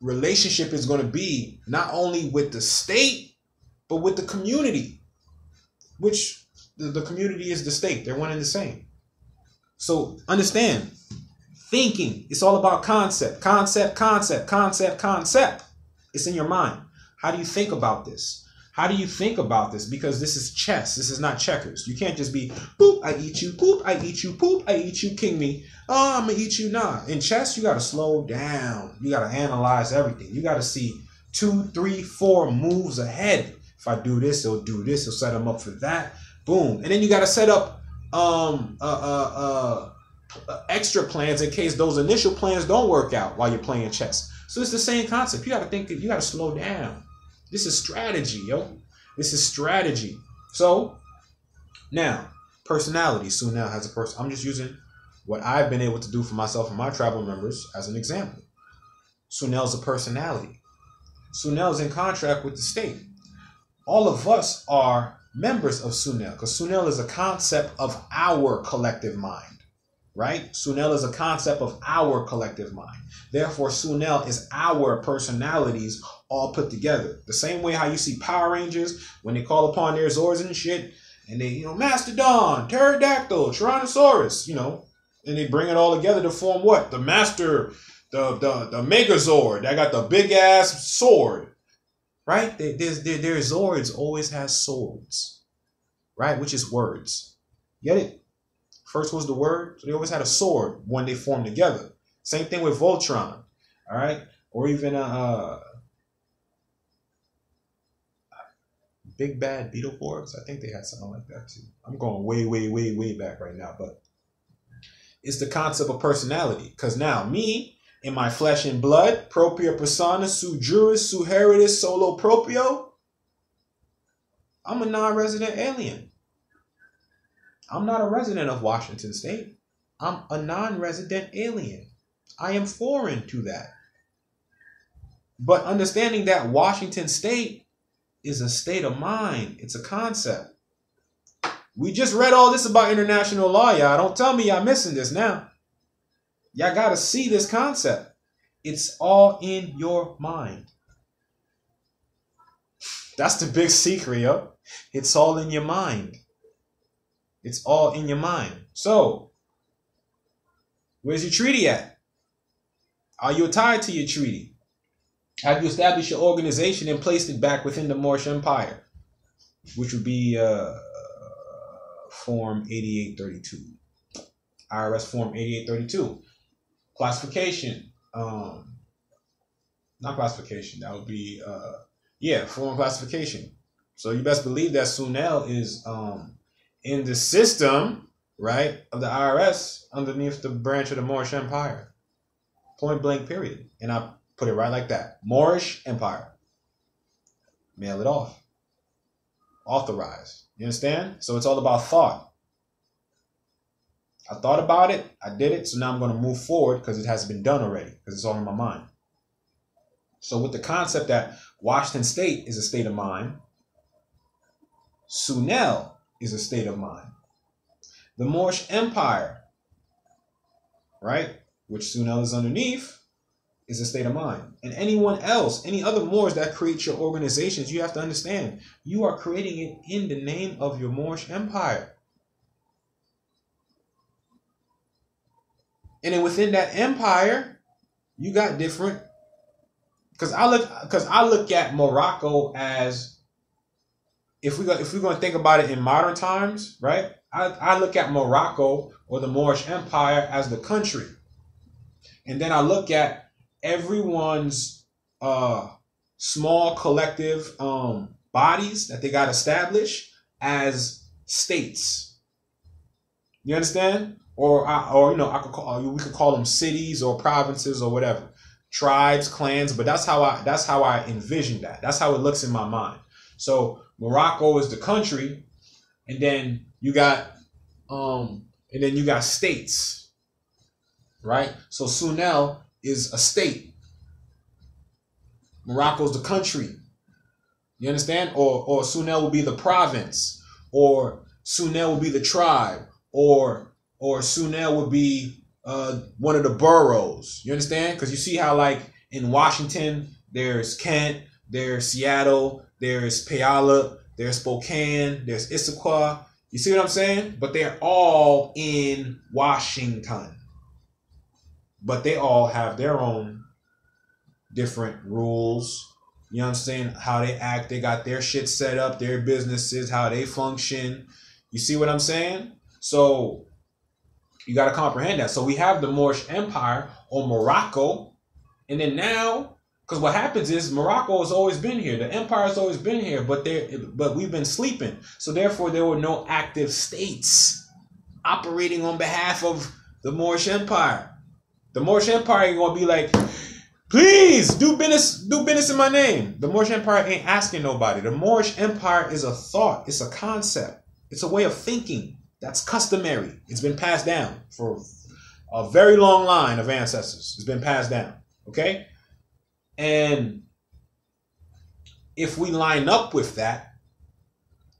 relationship is going to be, not only with the state but with the community, which the, the community is the state. They're one and the same. So understand Thinking, it's all about concept, concept, concept, concept, concept. It's in your mind. How do you think about this? How do you think about this? Because this is chess. This is not checkers. You can't just be poop, I eat you, poop, I eat you, poop, I eat you, king me. Oh, I'm gonna eat you. Nah. In chess, you gotta slow down. You gotta analyze everything. You gotta see two, three, four moves ahead. If I do this, it'll do this, it'll set him up for that. Boom. And then you gotta set up um uh uh uh extra plans in case those initial plans don't work out while you're playing chess. So it's the same concept. You gotta think you gotta slow down. This is strategy, yo. This is strategy. So now, personality. Sunel has a person. I'm just using what I've been able to do for myself and my tribal members as an example. Sunel's a personality. Sunel's in contract with the state. All of us are members of Sunel because Sunel is a concept of our collective mind right? Sunel is a concept of our collective mind. Therefore, Sunel is our personalities all put together. The same way how you see Power Rangers when they call upon their Zords and shit, and they, you know, Mastodon, Pterodactyl, Tyrannosaurus, you know, and they bring it all together to form what? The Master, the the the Megazord. That got the big ass sword, right? there's their, their Zords always has swords, right? Which is words. Get it? First was the word, so they always had a sword when they formed together. Same thing with Voltron, all right, or even a uh, Big Bad Beetleborgs. I think they had something like that too. I'm going way, way, way, way back right now, but it's the concept of personality. Because now, me in my flesh and blood, propria persona, sui juris, su heritis, solo proprio, I'm a non-resident alien. I'm not a resident of Washington State. I'm a non resident alien. I am foreign to that. But understanding that Washington State is a state of mind, it's a concept. We just read all this about international law, y'all. Don't tell me y'all missing this now. Y'all got to see this concept. It's all in your mind. That's the big secret, yo. It's all in your mind. It's all in your mind. So, where's your treaty at? Are you tied to your treaty? Have you established your organization and placed it back within the Moorish Empire, which would be uh, Form 8832, IRS Form 8832. Classification, um, not classification. That would be uh, yeah, form classification. So you best believe that Sunel is um, in the system, right, of the IRS underneath the branch of the Moorish Empire. Point blank, period. And I put it right like that Moorish Empire. Mail it off. Authorize. You understand? So it's all about thought. I thought about it, I did it, so now I'm going to move forward because it has been done already, because it's all in my mind. So, with the concept that Washington State is a state of mind, Sunel is a state of mind. The Moorish Empire, right, which Sunel is underneath, is a state of mind. And anyone else, any other Moors that create your organizations, you have to understand you are creating it in the name of your Moorish Empire. And then within that empire, you got different. Because I look, because I look at Morocco as if we go, if we're going to think about it in modern times, right? I, I look at Morocco or the Moorish Empire as the country, and then I look at everyone's uh, small collective um, bodies that they got established as states. You understand? Or, I, or you know, I could call we could call them cities or provinces or whatever, tribes, clans. But that's how I that's how I envision that. That's how it looks in my mind. So Morocco is the country, and then you got um and then you got states. Right? So Sunel is a state. Morocco is the country. You understand? Or or Sunel will be the province, or Sunel will be the tribe, or or Sunel would be uh, one of the boroughs. You understand? Because you see how like in Washington there's Kent, there's Seattle, there's Puyallup, there's Spokane, there's Issaquah. You see what I'm saying? But they're all in Washington. But they all have their own different rules, You know what I'm saying? How they act, they got their shit set up, their businesses, how they function. You see what I'm saying? So you got to comprehend that. So we have the Moorish Empire or Morocco, and then now, because what happens is Morocco has always been here. The empire has always been here, but they but we've been sleeping. So therefore, there were no active states operating on behalf of the Moorish Empire. The Moorish Empire ain't gonna be like, please do business, do business in my name. The Moorish Empire ain't asking nobody. The Moorish Empire is a thought, it's a concept, it's a way of thinking that's customary. It's been passed down for a very long line of ancestors. It's been passed down. Okay? And if we line up with that,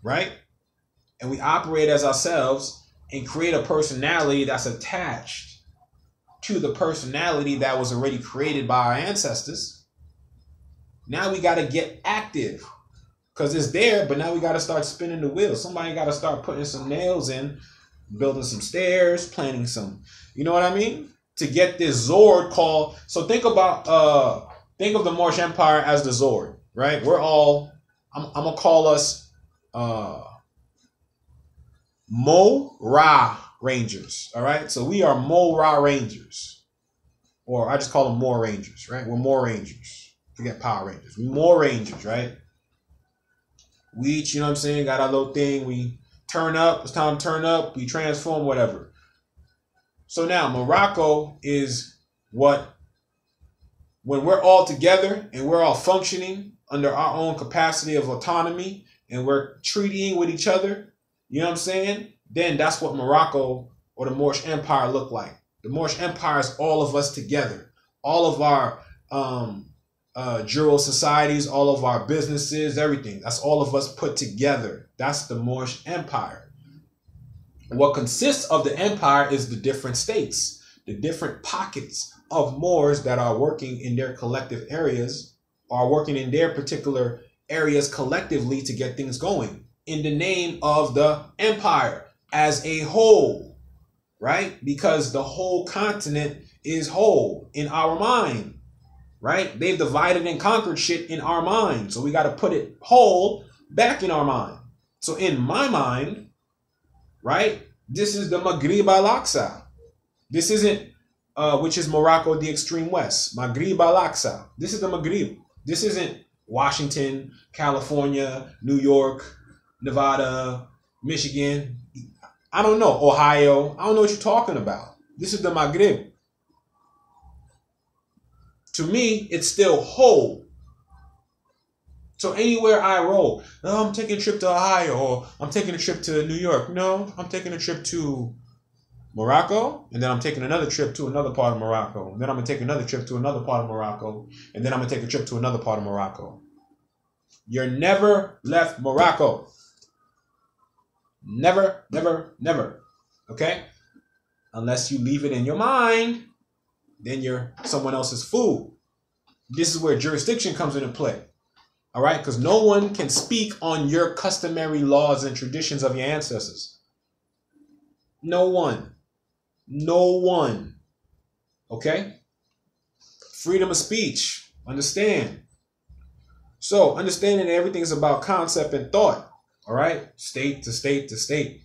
right? And we operate as ourselves and create a personality that's attached to the personality that was already created by our ancestors. Now we got to get active because it's there, but now we got to start spinning the wheel. Somebody got to start putting some nails in, building some stairs, planting some, you know what I mean? To get this Zord called. So think about, uh, think of the Moorish Empire as the Zord, right? We're all, I'm, I'm gonna call us, uh, Mo Ra Rangers. All right. So we are Mo Ra Rangers. Or I just call them more Rangers, right? We're more Rangers. Forget Power Rangers. More Rangers, right? We each, you know what I'm saying, got our little thing. We turn up. It's time to turn up. We transform, whatever. So now Morocco is what when we're all together and we're all functioning under our own capacity of autonomy and we're treating with each other you know what I'm saying? Then that's what Morocco or the Moorish Empire looked like. The Moorish Empire is all of us together. All of our um, uh, societies, all of our businesses, everything. That's all of us put together. That's the Moorish Empire. What consists of the empire is the different states, the different pockets of Moors that are working in their collective areas, are working in their particular areas collectively to get things going in the name of the empire as a whole, right? Because the whole continent is whole in our mind, right? They've divided and conquered shit in our mind. So we got to put it whole back in our mind. So in my mind, right, this is the Maghrib al Aqsa. This isn't, uh, which is Morocco, the extreme west. Maghrib al Aqsa. This is the Maghrib. This isn't Washington, California, New York, Nevada, Michigan, I don't know, Ohio. I don't know what you're talking about. This is the Maghrib. To me, it's still whole. So anywhere I roll, oh, I'm taking a trip to Ohio or I'm taking a trip to New York. No, I'm taking a trip to Morocco, and then I'm taking another trip to another part of Morocco. And then I'm gonna take another trip to another part of Morocco, and then I'm gonna take a trip to another part of Morocco. You're never left Morocco. Never, never, never. Okay? Unless you leave it in your mind, then you're someone else's fool. This is where jurisdiction comes into play. All right? Because no one can speak on your customary laws and traditions of your ancestors. No one. No one. Okay? Freedom of speech. Understand. So, understanding that everything is about concept and thought. All right, state to state to state.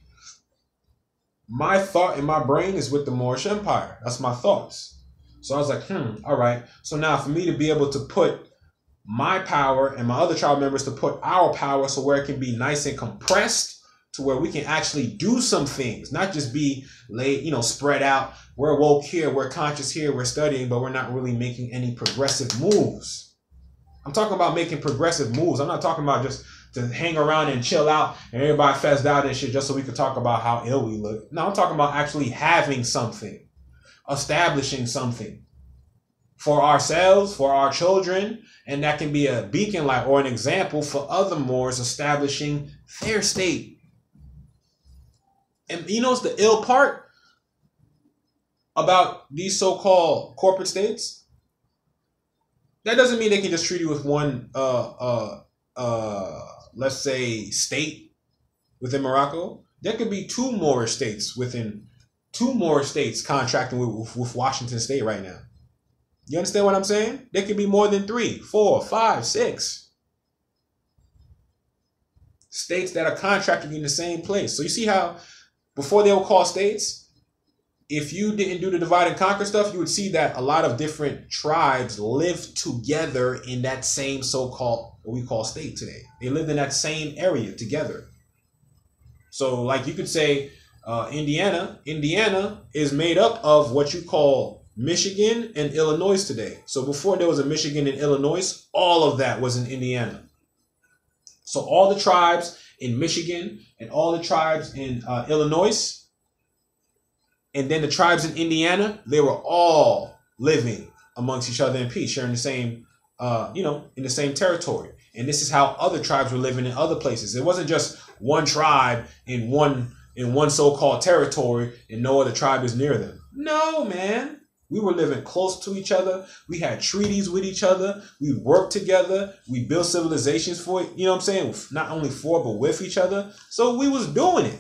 My thought in my brain is with the Moorish Empire. That's my thoughts. So I was like, hmm, all right. So now for me to be able to put my power and my other tribe members to put our power so where it can be nice and compressed to where we can actually do some things, not just be laid, you know, spread out. We're woke here, we're conscious here, we're studying, but we're not really making any progressive moves. I'm talking about making progressive moves. I'm not talking about just to hang around and chill out and everybody fessed out and shit just so we could talk about how ill we look. No, I'm talking about actually having something, establishing something for ourselves, for our children, and that can be a beacon light or an example for other Moors establishing their state. And you know, it's the ill part about these so-called corporate states. That doesn't mean they can just treat you with one uh uh uh let's say, state within Morocco, there could be two more states within two more states contracting with, with Washington State right now. You understand what I'm saying? There could be more than three, four, five, six states that are contracting in the same place. So you see how before they were called states, if you didn't do the divide and conquer stuff, you would see that a lot of different tribes lived together in that same so-called what we call state today. They lived in that same area together. So, like you could say, uh, Indiana, Indiana is made up of what you call Michigan and Illinois today. So before there was a Michigan and Illinois, all of that was in Indiana. So all the tribes in Michigan and all the tribes in uh, Illinois, and then the tribes in Indiana, they were all living amongst each other in peace, sharing the same, uh, you know, in the same territory. And this is how other tribes were living in other places. It wasn't just one tribe in one in one so-called territory and no other tribe is near them. No, man. We were living close to each other. We had treaties with each other. We worked together. We built civilizations for it. You know what I'm saying? Not only for, but with each other. So we was doing it.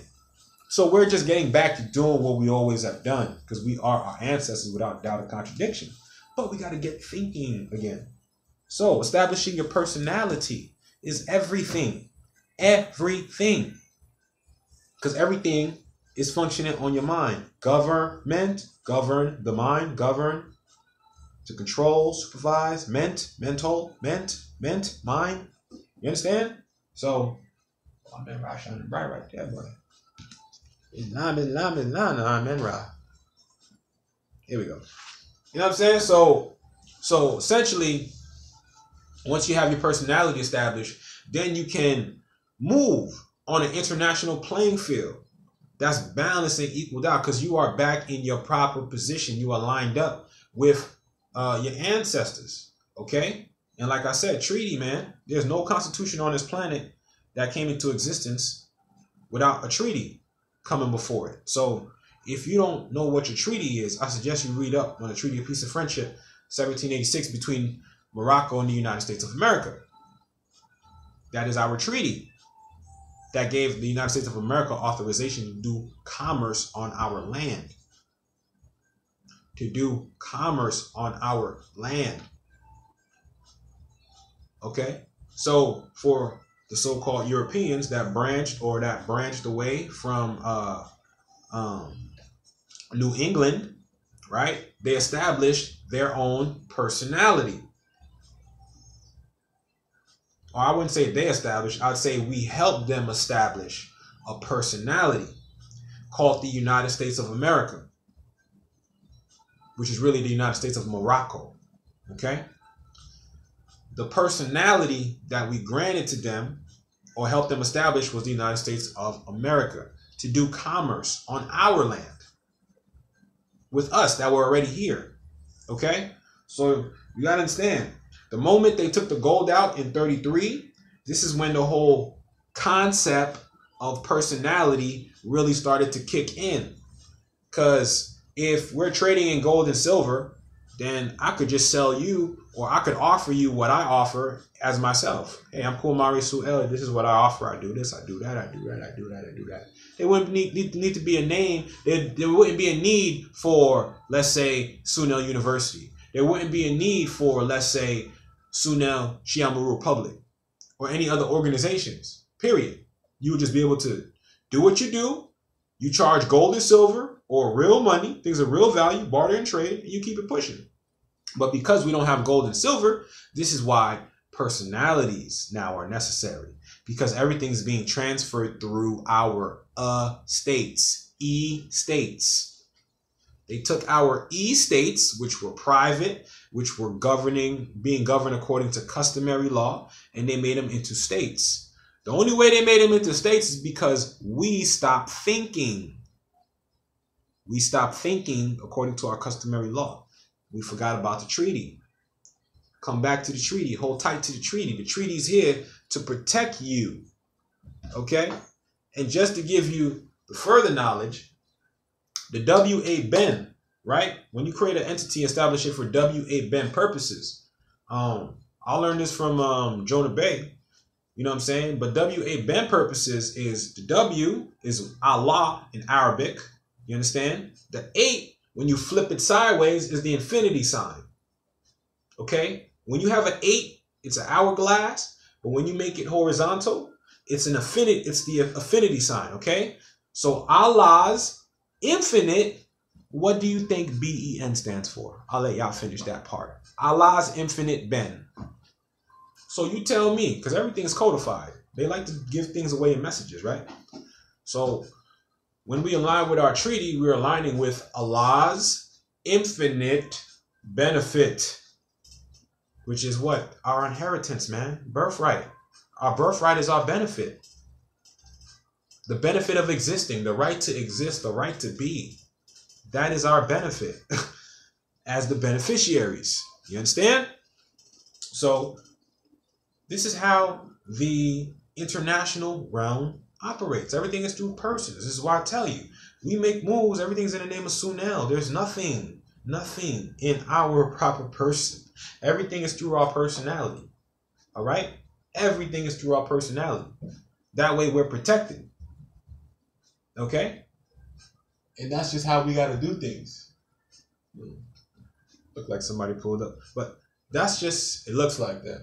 So we're just getting back to doing what we always have done because we are our ancestors without doubt or contradiction. But we got to get thinking again. So establishing your personality is everything. Everything. Because everything is functioning on your mind. Government, govern the mind, govern to control, supervise, ment, mental, ment, ment, mind. You understand? So, I'm in Ra shining bright right there, boy. Lam in lam in lam I'm in Ra. Here we go. You know what I'm saying? So, so essentially, once you have your personality established, then you can move on an international playing field that's balanced and equaled out because you are back in your proper position. You are lined up with uh, your ancestors. Okay? And like I said, treaty, man, there's no constitution on this planet that came into existence without a treaty coming before it. So if you don't know what your treaty is, I suggest you read up on the Treaty of Peace and Friendship, 1786, between Morocco and the United States of America. That is our treaty that gave the United States of America authorization to do commerce on our land. To do commerce on our land. Okay? So for the so-called Europeans that branched or that branched away from uh, um, New England, right? They established their own personality or I wouldn't say they established, I'd say we helped them establish a personality called the United States of America, which is really the United States of Morocco. Okay? The personality that we granted to them or helped them establish was the United States of America to do commerce on our land with us that were already here. Okay? So you got to understand the moment they took the gold out in 33, this is when the whole concept of personality really started to kick in. Because if we're trading in gold and silver, then I could just sell you or I could offer you what I offer as myself. Hey, I'm Kumari Suel. This is what I offer. I do this, I do that, I do that, I do that, I do that. There wouldn't need, need, need to be a name. There, there wouldn't be a need for, let's say, Sunel University. There wouldn't be a need for, let's say, Sunel Shiamaru Republic or any other organizations. Period. You would just be able to do what you do. You charge gold and silver or real money, things of real value, barter and trade, and you keep it pushing. But because we don't have gold and silver, this is why personalities now are necessary because everything's being transferred through our uh states, e states. They took our e states, which were private, which were governing, being governed according to customary law, and they made them into states. The only way they made them into states is because we stopped thinking. We stopped thinking according to our customary law. We forgot about the treaty. Come back to the treaty. Hold tight to the treaty. The treaty's here to protect you. Okay? And just to give you the further knowledge, the W-8BEN right? When you create an entity, establish it for W-8BEN purposes. Um, I learned this from um, Jonah Bey. You know what I'm saying? But W-8BEN purposes is the W is Allah in Arabic. You understand? The eight, when you flip it sideways, is the infinity sign. Okay? When you have an eight, it's an hourglass, but when you make it horizontal, it's an affinity, it's the affinity sign, okay? So Allah's infinite, what do you think B-E-N stands for? I'll let y'all finish that part. Allah's infinite Ben. So you tell me, because everything's codified. They like to give things away in messages, right? So when we align with our treaty, we're aligning with Allah's infinite benefit, which is what? Our inheritance, man. Birthright. Our birthright is our benefit. The benefit of existing, the right to exist, the right to be. That is our benefit as the beneficiaries. You understand? So, this is how the international realm operates. Everything is through persons. This is why I tell you, we make moves, everything's in the name of Sunel. There's nothing, nothing in our proper person. Everything is through our personality. All right? Everything is through our personality. That way we're protected. Okay? And that's just how we got to do things. Look like somebody pulled up. But that's just, it looks like that,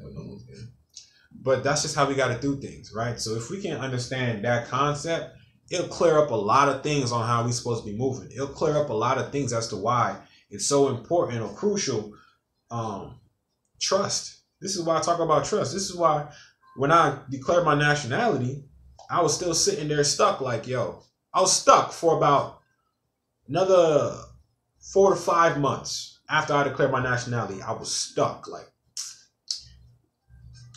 but that's just how we got to do things, right? So if we can understand that concept, it'll clear up a lot of things on how we're supposed to be moving. It'll clear up a lot of things as to why it's so important or crucial. Um, trust. This is why I talk about trust. This is why when I declared my nationality, I was still sitting there stuck. Like, yo, I was stuck for about another four to five months after I declared my nationality. I was stuck. Like,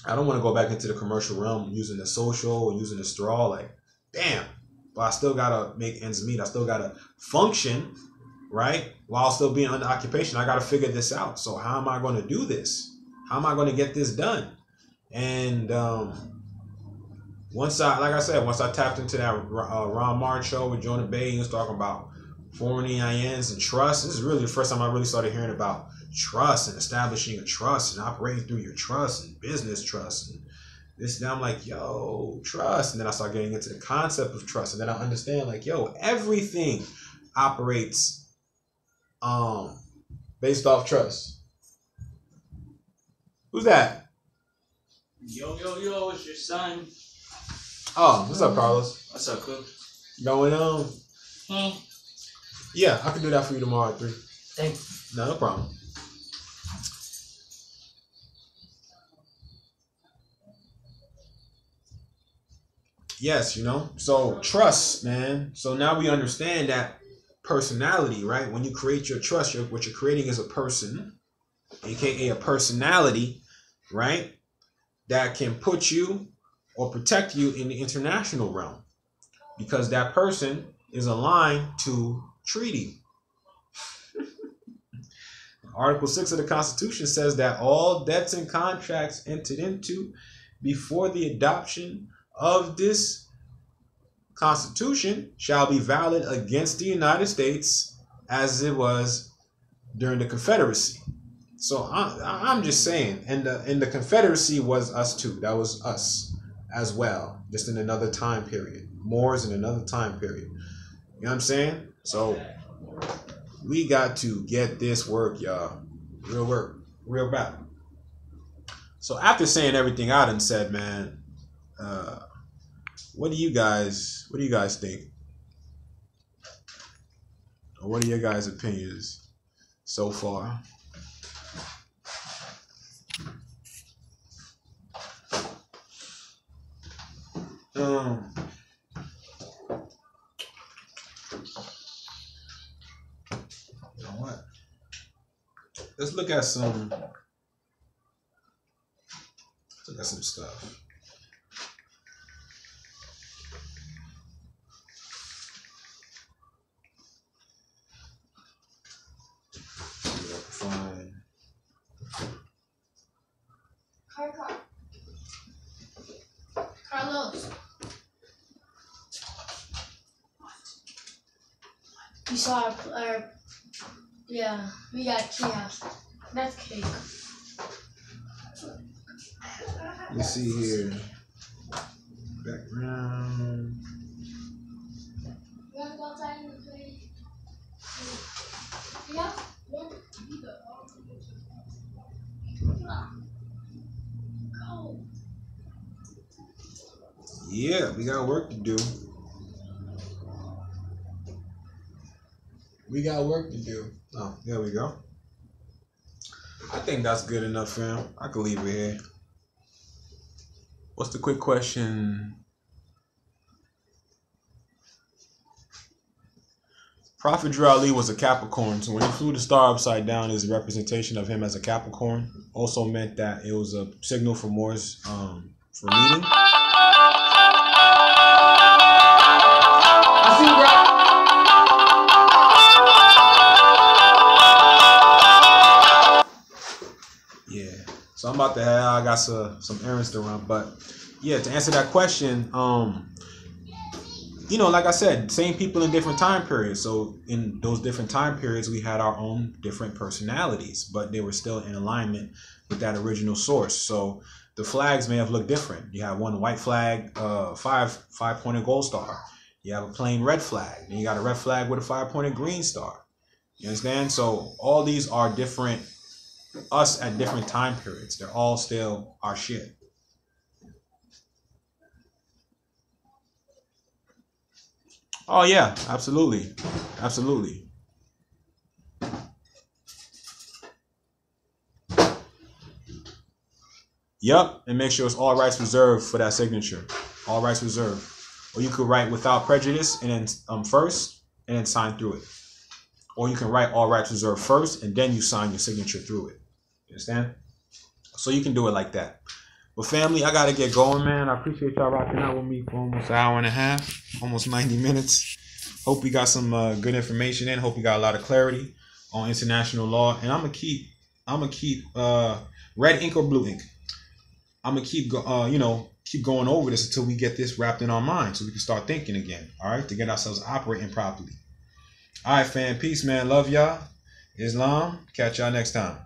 I don't want to go back into the commercial realm using the social using the straw. Like, damn. But I still gotta make ends meet. I still gotta function, right? While still being under occupation. I gotta figure this out. So how am I gonna do this? How am I gonna get this done? And um, once I, like I said, once I tapped into that uh, Ron Martin show with Jonah Bey, he was talking about foreign EINs and trust. This is really the first time I really started hearing about trust and establishing a trust and operating through your trust and business trust and this now I'm like, yo, trust. And then I start getting into the concept of trust. And then I understand, like, yo, everything operates um based off trust. Who's that? Yo, yo, yo, it's your son. Oh, what's up, Carlos? What's up, Cook? Going on? Hmm. Yeah, I can do that for you tomorrow at three. Thanks. No, no problem. Yes, you know. So trust, man. So now we understand that personality, right? When you create your trust, you're, what you're creating is a person, aka a personality, right? That can put you or protect you in the international realm because that person is aligned to treaty. Article 6 of the Constitution says that all debts and contracts entered into before the adoption of this Constitution shall be valid against the United States as it was during the Confederacy. So I, am just saying, and the and the Confederacy was us too. That was us as well, just in another time period. Moors in another time period. You know what I'm saying? So we got to get this work, y'all. Real work, real battle. So after saying everything I done said, man, uh, what do you guys what do you guys think? What are your guys' opinions so far? Um, you know what? Let's look at some. Look at some stuff. Carlos. We saw our, our yeah, we got chaos. That's cake. You see here, background. Yeah. yeah, we got work to do. We got work to do. Oh, there we go. I think that's good enough, fam. I can leave it here. What's the quick question? Prophet Drew Ali was a Capricorn, so when he flew the star upside down, his representation of him as a Capricorn also meant that it was a signal for Moors um, for meeting. I'm about to have I got some some errands to run, but yeah, to answer that question, um, you know, like I said, same people in different time periods. So in those different time periods, we had our own different personalities, but they were still in alignment with that original source. So the flags may have looked different. You have one white flag, uh, five five pointed gold star. You have a plain red flag. Then you got a red flag with a five pointed green star. You understand? So all these are different us at different time periods. They're all still our shit. Oh yeah, absolutely, absolutely. Yup, and make sure it's all rights reserved for that signature. All rights reserved. Or you could write without prejudice and then um first and then sign through it. Or you can write all rights reserved first and then you sign your signature through it. You understand? So you can do it like that. But family, I gotta get going, man. I appreciate y'all rocking out with me for almost an hour and a half, almost 90 minutes. Hope we got some uh, good information in. Hope we got a lot of clarity on international law. And I'm gonna keep, I'm gonna keep uh, red ink or blue ink. I'm gonna keep, uh, you know, keep going over this until we get this wrapped in our mind, so we can start thinking again. All right, to get ourselves operating properly. All right, fam. Peace, man. Love y'all. Islam. Catch y'all next time.